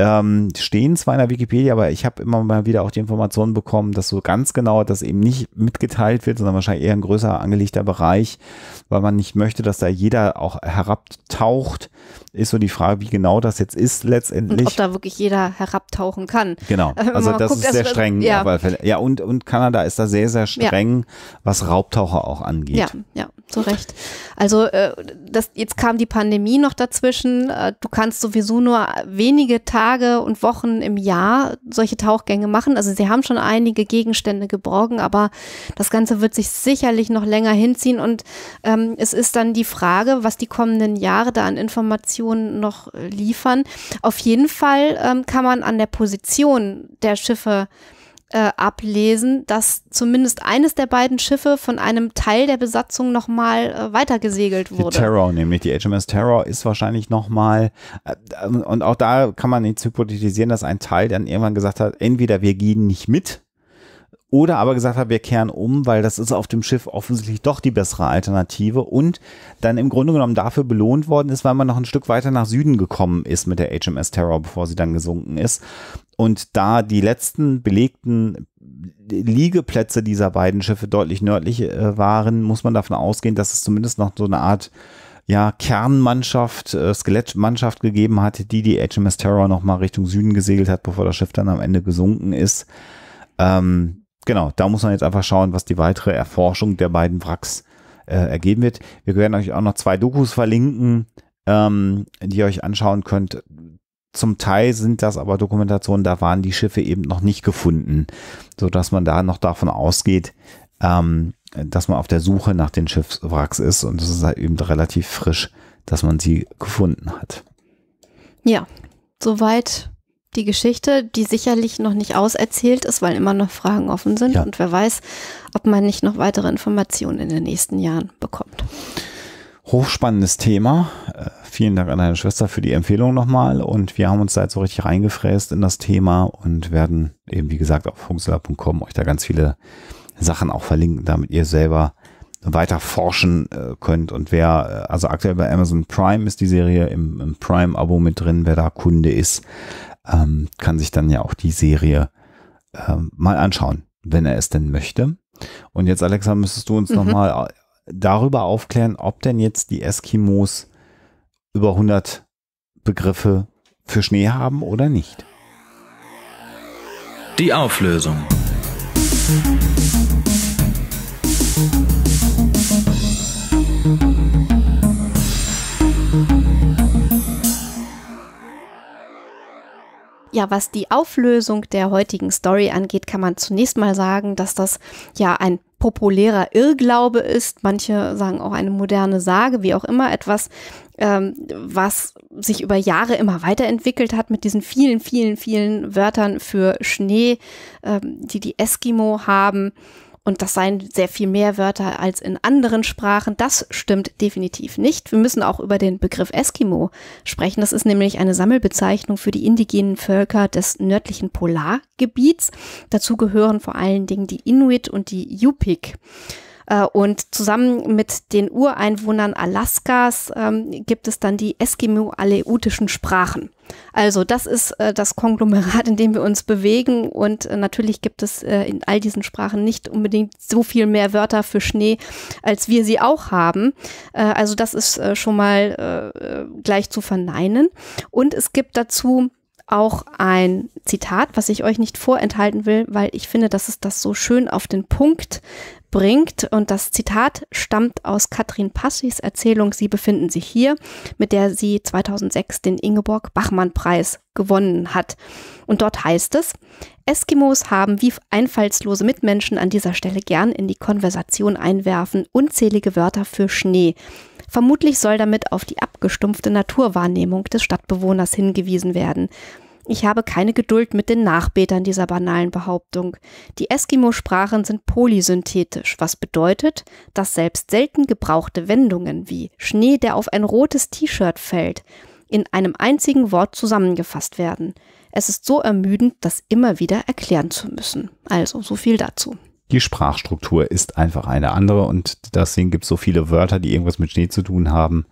ähm, stehen zwar in der Wikipedia, aber ich habe immer mal wieder auch die Informationen bekommen, dass so ganz genau das eben nicht mitgeteilt wird, sondern wahrscheinlich eher ein größer angelegter Bereich, weil man nicht möchte, dass da jeder auch herabtaucht. Ist so die Frage, wie genau das jetzt ist letztendlich. Und
ob da wirklich jeder herabtauchen kann.
Genau, <laughs> also das guckt, ist sehr streng. Ja. ja, und, und Kanada ist da sehr, sehr streng, ja. was Raubtaucher auch angeht.
Ja, ja, zu Recht. Also äh, das, jetzt kam die Pandemie noch dazwischen. Äh, du kannst sowieso nur wenige Tage und Wochen im Jahr solche Tauchgänge machen. Also sie haben schon einige Gegenstände geborgen, aber das Ganze wird sich sicherlich noch länger hinziehen und ähm, es ist dann die Frage, was die kommenden Jahre da an Informationen noch liefern. Auf jeden Fall ähm, kann man an der Position der Schiffe äh, ablesen, dass zumindest eines der beiden Schiffe von einem Teil der Besatzung nochmal äh, weitergesegelt wurde.
Die Terror, nämlich die HMS Terror, ist wahrscheinlich nochmal, äh, und auch da kann man jetzt hypothetisieren, dass ein Teil dann irgendwann gesagt hat, entweder wir gehen nicht mit, oder aber gesagt hat, wir kehren um, weil das ist auf dem Schiff offensichtlich doch die bessere Alternative und dann im Grunde genommen dafür belohnt worden ist, weil man noch ein Stück weiter nach Süden gekommen ist mit der HMS Terror, bevor sie dann gesunken ist. Und da die letzten belegten Liegeplätze dieser beiden Schiffe deutlich nördlich äh, waren, muss man davon ausgehen, dass es zumindest noch so eine Art ja, Kernmannschaft, äh, Skelettmannschaft gegeben hat, die die HMS Terror nochmal Richtung Süden gesegelt hat, bevor das Schiff dann am Ende gesunken ist. Ähm, genau, da muss man jetzt einfach schauen, was die weitere Erforschung der beiden Wracks äh, ergeben wird. Wir werden euch auch noch zwei Dokus verlinken, ähm, die ihr euch anschauen könnt. Zum Teil sind das aber Dokumentationen, da waren die Schiffe eben noch nicht gefunden, so dass man da noch davon ausgeht, ähm, dass man auf der Suche nach den Schiffswracks ist und es ist halt eben relativ frisch, dass man sie gefunden hat.
Ja, soweit die Geschichte, die sicherlich noch nicht auserzählt ist, weil immer noch Fragen offen sind ja. und wer weiß, ob man nicht noch weitere Informationen in den nächsten Jahren bekommt.
Hochspannendes Thema. Äh, vielen Dank an deine Schwester für die Empfehlung nochmal. Und wir haben uns da jetzt so richtig reingefräst in das Thema und werden eben, wie gesagt, auf funkseller.com euch da ganz viele Sachen auch verlinken, damit ihr selber weiter forschen äh, könnt. Und wer, äh, also aktuell bei Amazon Prime ist die Serie im, im Prime-Abo mit drin, wer da Kunde ist, ähm, kann sich dann ja auch die Serie ähm, mal anschauen, wenn er es denn möchte. Und jetzt, Alexa, müsstest du uns mhm. nochmal äh, darüber aufklären, ob denn jetzt die Eskimos über 100 Begriffe für Schnee haben oder nicht.
Die Auflösung.
Ja, was die Auflösung der heutigen Story angeht, kann man zunächst mal sagen, dass das ja ein populärer Irrglaube ist. Manche sagen auch eine moderne Sage, wie auch immer, etwas, ähm, was sich über Jahre immer weiterentwickelt hat mit diesen vielen, vielen, vielen Wörtern für Schnee, ähm, die die Eskimo haben. Und das seien sehr viel mehr Wörter als in anderen Sprachen. Das stimmt definitiv nicht. Wir müssen auch über den Begriff Eskimo sprechen. Das ist nämlich eine Sammelbezeichnung für die indigenen Völker des nördlichen Polargebiets. Dazu gehören vor allen Dingen die Inuit und die Yupik. Äh, und zusammen mit den Ureinwohnern Alaskas ähm, gibt es dann die Eskimo-Aleutischen Sprachen. Also das ist äh, das Konglomerat, in dem wir uns bewegen und äh, natürlich gibt es äh, in all diesen Sprachen nicht unbedingt so viel mehr Wörter für Schnee, als wir sie auch haben. Äh, also das ist äh, schon mal gleich zu verneinen. Und es gibt dazu auch ein Zitat, was ich euch nicht vorenthalten will, weil ich finde, dass es das so schön auf den Punkt bringt. Und das Zitat stammt aus Katrin Passis Erzählung Sie befinden sich hier, mit der sie 2006 den Ingeborg Bachmann-Preis gewonnen hat. Und dort heißt es, Eskimos haben wie einfallslose Mitmenschen an dieser Stelle gern in die Konversation einwerfen unzählige Wörter für Schnee. Vermutlich soll damit auf die abgestumpfte Naturwahrnehmung des Stadtbewohners hingewiesen werden. Ich habe keine Geduld mit den Nachbetern dieser banalen Behauptung. Die Eskimo-Sprachen sind polysynthetisch, was bedeutet, dass selbst selten gebrauchte Wendungen wie Schnee, der auf ein rotes T-Shirt fällt, in einem einzigen Wort zusammengefasst werden. Es ist so ermüdend, das immer wieder erklären zu müssen. Also, so viel dazu.
Die Sprachstruktur ist einfach eine andere und deswegen gibt es so viele Wörter, die irgendwas mit Schnee zu tun haben.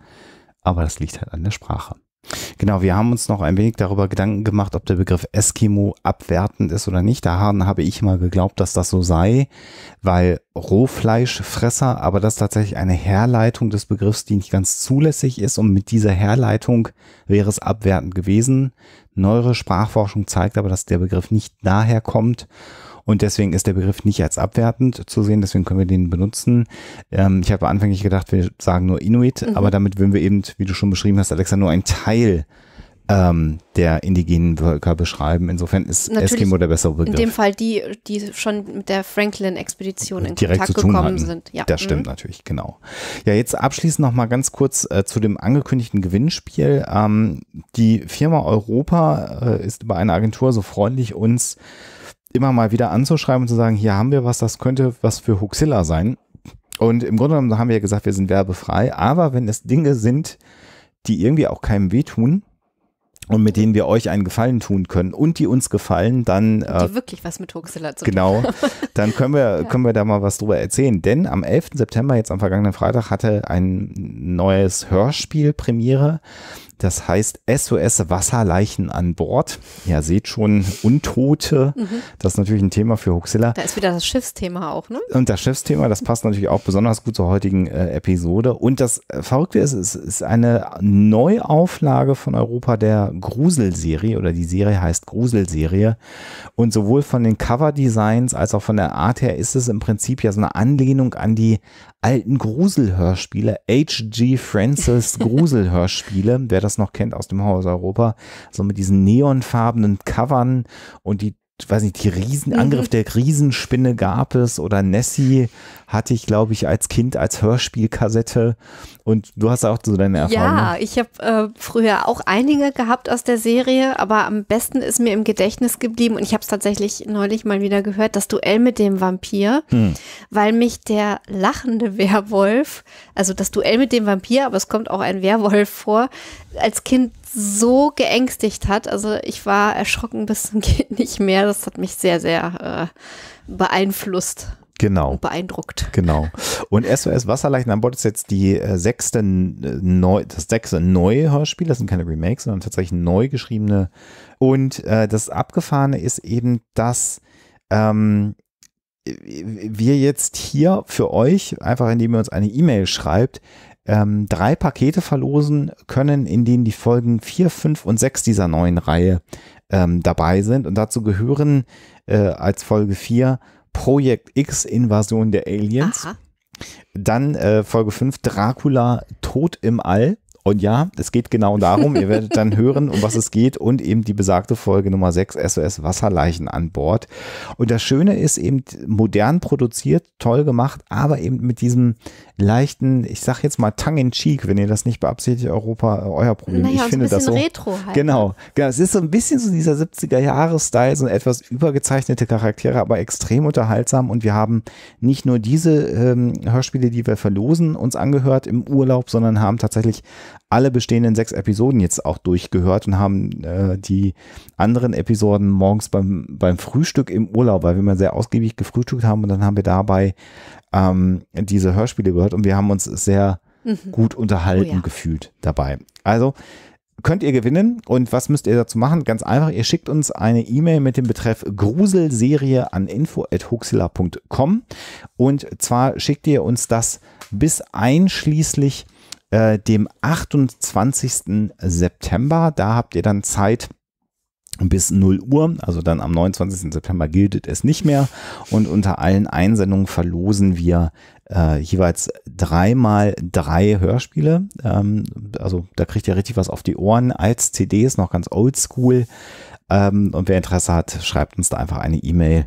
Aber das liegt halt an der Sprache. Genau, wir haben uns noch ein wenig darüber Gedanken gemacht, ob der Begriff Eskimo abwertend ist oder nicht. Da habe ich mal geglaubt, dass das so sei, weil Rohfleischfresser, aber das ist tatsächlich eine Herleitung des Begriffs, die nicht ganz zulässig ist. Und mit dieser Herleitung wäre es abwertend gewesen. Neuere Sprachforschung zeigt aber, dass der Begriff nicht daher kommt und deswegen ist der Begriff nicht als abwertend zu sehen, deswegen können wir den benutzen. Ähm, ich habe anfänglich gedacht, wir sagen nur Inuit, mhm. aber damit würden wir eben, wie du schon beschrieben hast, Alexa, nur ein Teil ähm, der indigenen Völker beschreiben. Insofern ist Natürlich Eskimo der bessere Begriff.
In dem Fall die, die schon mit der Franklin-Expedition in Direkt Kontakt gekommen hatten. sind.
Ja. Das stimmt mhm. natürlich, genau. Ja, jetzt abschließend noch mal ganz kurz äh, zu dem angekündigten Gewinnspiel. Ähm, die Firma Europa äh, ist über eine Agentur so freundlich, uns immer mal wieder anzuschreiben und zu sagen, hier haben wir was, das könnte was für Huxilla sein. Und im Grunde genommen haben wir ja gesagt, wir sind werbefrei, aber wenn es Dinge sind, die irgendwie auch keinem wehtun, und mit denen wir euch einen Gefallen tun können und die uns gefallen, dann
die äh, wirklich was mit Huxilla zu
tun Genau, <laughs> dann können wir ja. können wir da mal was drüber erzählen, denn am 11. September jetzt am vergangenen Freitag hatte ein neues Hörspiel Premiere das heißt SOS Wasserleichen an Bord. Ja, seht schon, Untote. Mhm. Das ist natürlich ein Thema für Huxilla.
Da ist wieder das Schiffsthema auch, ne?
Und das Schiffsthema, das passt natürlich auch besonders gut zur heutigen äh, Episode. Und das äh, Verrückte ist, es ist eine Neuauflage von Europa der Gruselserie oder die Serie heißt Gruselserie. Und sowohl von den Cover-Designs als auch von der Art her ist es im Prinzip ja so eine Anlehnung an die alten Gruselhörspiele, H.G. Francis <laughs> Gruselhörspiele, wer das noch kennt aus dem Haus Europa, so mit diesen neonfarbenen Covern und die ich weiß nicht, die Riesen, mhm. Angriff der Riesenspinne gab es oder Nessie hatte ich, glaube ich, als Kind als Hörspielkassette. Und du hast auch so deine Erfahrungen.
Ja, ich habe äh, früher auch einige gehabt aus der Serie, aber am besten ist mir im Gedächtnis geblieben und ich habe es tatsächlich neulich mal wieder gehört, das Duell mit dem Vampir, hm. weil mich der lachende <laughs> Werwolf, also das Duell mit dem Vampir, aber es kommt auch ein Werwolf vor, als Kind so geängstigt hat. Also ich war erschrocken bis zum <laughs> geht nicht mehr. Das hat mich sehr, sehr äh, beeinflusst.
Genau.
beeindruckt.
Genau. Und SOS Wasserleichen an Bord ist jetzt die äh, sechste, äh, neu, das sechste neue Hörspiel. Das sind keine Remakes, sondern tatsächlich neu geschriebene. Und äh, das Abgefahrene ist eben, dass ähm, wir jetzt hier für euch, einfach indem ihr uns eine E-Mail schreibt, ähm, drei Pakete verlosen können, in denen die Folgen 4, 5 und 6 dieser neuen Reihe ähm, dabei sind. Und dazu gehören äh, als Folge 4 Projekt X Invasion der Aliens.
Aha.
Dann äh, Folge 5 Dracula Tod im All. Und ja, es geht genau darum, ihr werdet dann hören, um was es geht und eben die besagte Folge Nummer 6 SOS Wasserleichen an Bord. Und das Schöne ist eben modern produziert, toll gemacht, aber eben mit diesem leichten, ich sag jetzt mal tongue in cheek, wenn ihr das nicht beabsichtigt, Europa, äh, euer Problem.
Naja,
ich finde das so.
Retro halt.
Genau, genau. Es ist so ein bisschen so dieser 70er-Jahre-Style, so etwas übergezeichnete Charaktere, aber extrem unterhaltsam. Und wir haben nicht nur diese ähm, Hörspiele, die wir verlosen, uns angehört im Urlaub, sondern haben tatsächlich alle bestehenden sechs Episoden jetzt auch durchgehört und haben äh, die anderen Episoden morgens beim, beim Frühstück im Urlaub, weil wir mal sehr ausgiebig gefrühstückt haben und dann haben wir dabei ähm, diese Hörspiele gehört und wir haben uns sehr gut unterhalten
Oh ja.
gefühlt dabei. Also könnt ihr gewinnen und was müsst ihr dazu machen? Ganz einfach, ihr schickt uns eine E-Mail mit dem Betreff Gruselserie an info@huxilla.com und zwar schickt ihr uns das bis einschließlich äh, dem 28. September. Da habt ihr dann Zeit bis 0 Uhr, also dann am 29. September gilt es nicht mehr und unter allen Einsendungen verlosen wir äh, jeweils dreimal drei Hörspiele. Ähm, also da kriegt ihr richtig was auf die Ohren als CDs, noch ganz oldschool. Ähm, und wer Interesse hat, schreibt uns da einfach eine E-Mail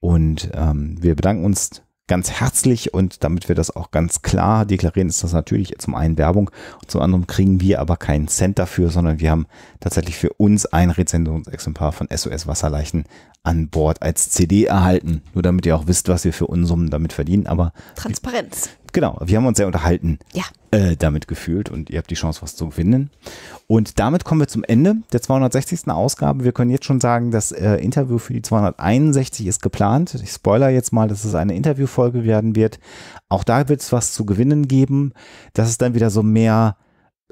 und ähm, wir bedanken uns ganz herzlich und damit wir das auch ganz klar deklarieren, ist das natürlich zum einen Werbung und zum anderen kriegen wir aber keinen Cent dafür, sondern wir haben tatsächlich für uns ein Rezensionsexemplar von SOS Wasserleichen an Bord als CD erhalten. Nur damit ihr auch wisst, was wir für Unsummen damit verdienen. Aber
Transparenz.
genau, wir haben uns sehr unterhalten
Ja.
äh, damit gefühlt und ihr habt die Chance, was zu gewinnen. Und damit kommen wir zum Ende der 260. Ausgabe. Wir können jetzt schon sagen, das äh, Interview für die 261 ist geplant. Ich spoiler jetzt mal, dass es eine Interviewfolge werden wird. Auch da wird es was zu gewinnen geben. Das ist dann wieder so mehr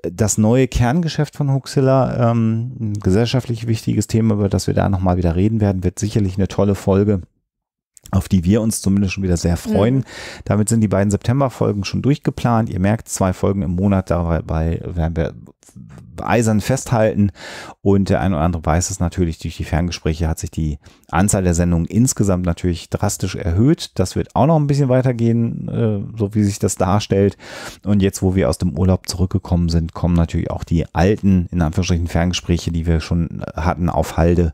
das neue Kerngeschäft von Huxilla, ähm, ein gesellschaftlich wichtiges Thema, über das wir da nochmal wieder reden werden, wird sicherlich eine tolle Folge auf die wir uns zumindest schon wieder sehr freuen.
Mhm.
Damit sind die beiden September-Folgen schon durchgeplant. Ihr merkt, zwei Folgen im Monat, dabei werden wir eisern festhalten. Und der eine oder andere weiß es natürlich, durch die Ferngespräche hat sich die Anzahl der Sendungen insgesamt natürlich drastisch erhöht. Das wird auch noch ein bisschen weitergehen, äh, so wie sich das darstellt. Und jetzt, wo wir aus dem Urlaub zurückgekommen sind, kommen natürlich auch die alten, in Anführungsstrichen, Ferngespräche, die wir schon hatten, auf Halde,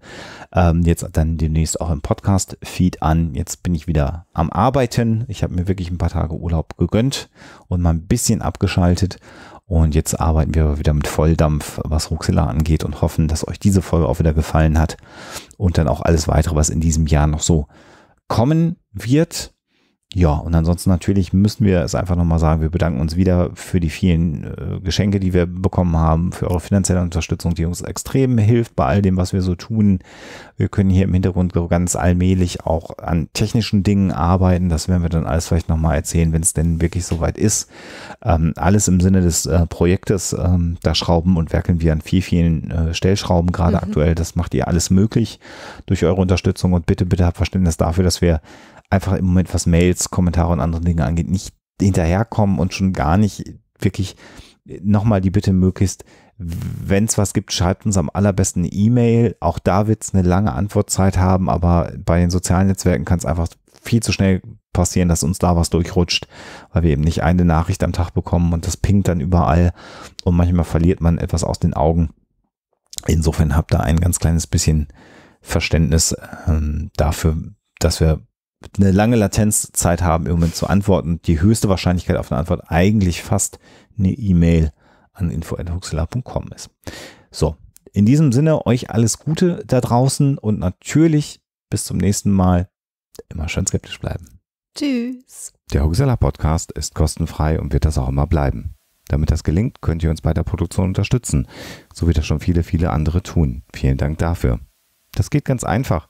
ähm, jetzt dann demnächst auch im Podcast-Feed an. Jetzt bin ich wieder am Arbeiten. Ich habe mir wirklich ein paar Tage Urlaub gegönnt und mal ein bisschen abgeschaltet. Und jetzt arbeiten wir wieder mit Volldampf, was Ruxilla angeht und hoffen, dass euch diese Folge auch wieder gefallen hat und dann auch alles weitere, was in diesem Jahr noch so kommen wird. Ja, und ansonsten natürlich müssen wir es einfach nochmal sagen, wir bedanken uns wieder für die vielen äh, Geschenke, die wir bekommen haben, für eure finanzielle Unterstützung, die uns extrem hilft bei all dem, was wir so tun. Wir können hier im Hintergrund so ganz allmählich auch an technischen Dingen arbeiten. Das werden wir dann alles vielleicht nochmal erzählen, wenn es denn wirklich soweit ist. Ähm, alles im Sinne des äh, Projektes. Ähm, da schrauben und werkeln wir an viel, vielen äh, Stellschrauben gerade
Mhm.
aktuell. Das macht ihr alles möglich durch eure Unterstützung und bitte, bitte habt Verständnis dafür, dass wir einfach im Moment, was Mails, Kommentare und andere Dinge angeht, nicht hinterherkommen und schon gar nicht wirklich nochmal die Bitte möglichst, wenn es was gibt, schreibt uns am allerbesten eine E-Mail. Auch da wird es eine lange Antwortzeit haben, aber bei den sozialen Netzwerken kann es einfach viel zu schnell passieren, dass uns da was durchrutscht, weil wir eben nicht eine Nachricht am Tag bekommen und das pinkt dann überall und manchmal verliert man etwas aus den Augen. Insofern habt da ein ganz kleines bisschen Verständnis ähm, dafür, dass wir eine lange Latenzzeit haben, im Moment zu antworten. Die höchste Wahrscheinlichkeit auf eine Antwort eigentlich fast eine E-Mail an info.huxela.com ist. So, in diesem Sinne euch alles Gute da draußen und natürlich bis zum nächsten Mal immer schön skeptisch bleiben.
Tschüss.
Der Huxella Podcast ist kostenfrei und wird das auch immer bleiben. Damit das gelingt, könnt ihr uns bei der Produktion unterstützen, so wie das schon viele, viele andere tun. Vielen Dank dafür. Das geht ganz einfach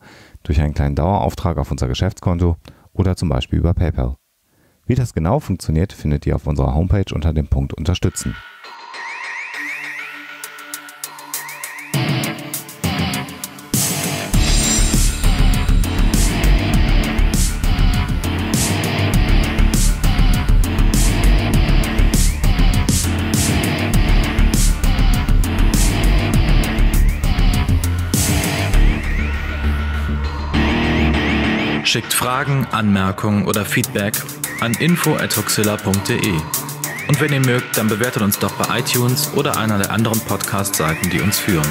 durch einen kleinen Dauerauftrag auf unser Geschäftskonto oder zum Beispiel über PayPal. Wie das genau funktioniert, findet ihr auf unserer Homepage unter dem Punkt Unterstützen.
Schickt Fragen, Anmerkungen oder Feedback an info@huxilla.de. Und wenn ihr mögt, dann bewertet uns doch bei iTunes oder einer der anderen Podcast-Seiten, die uns führen.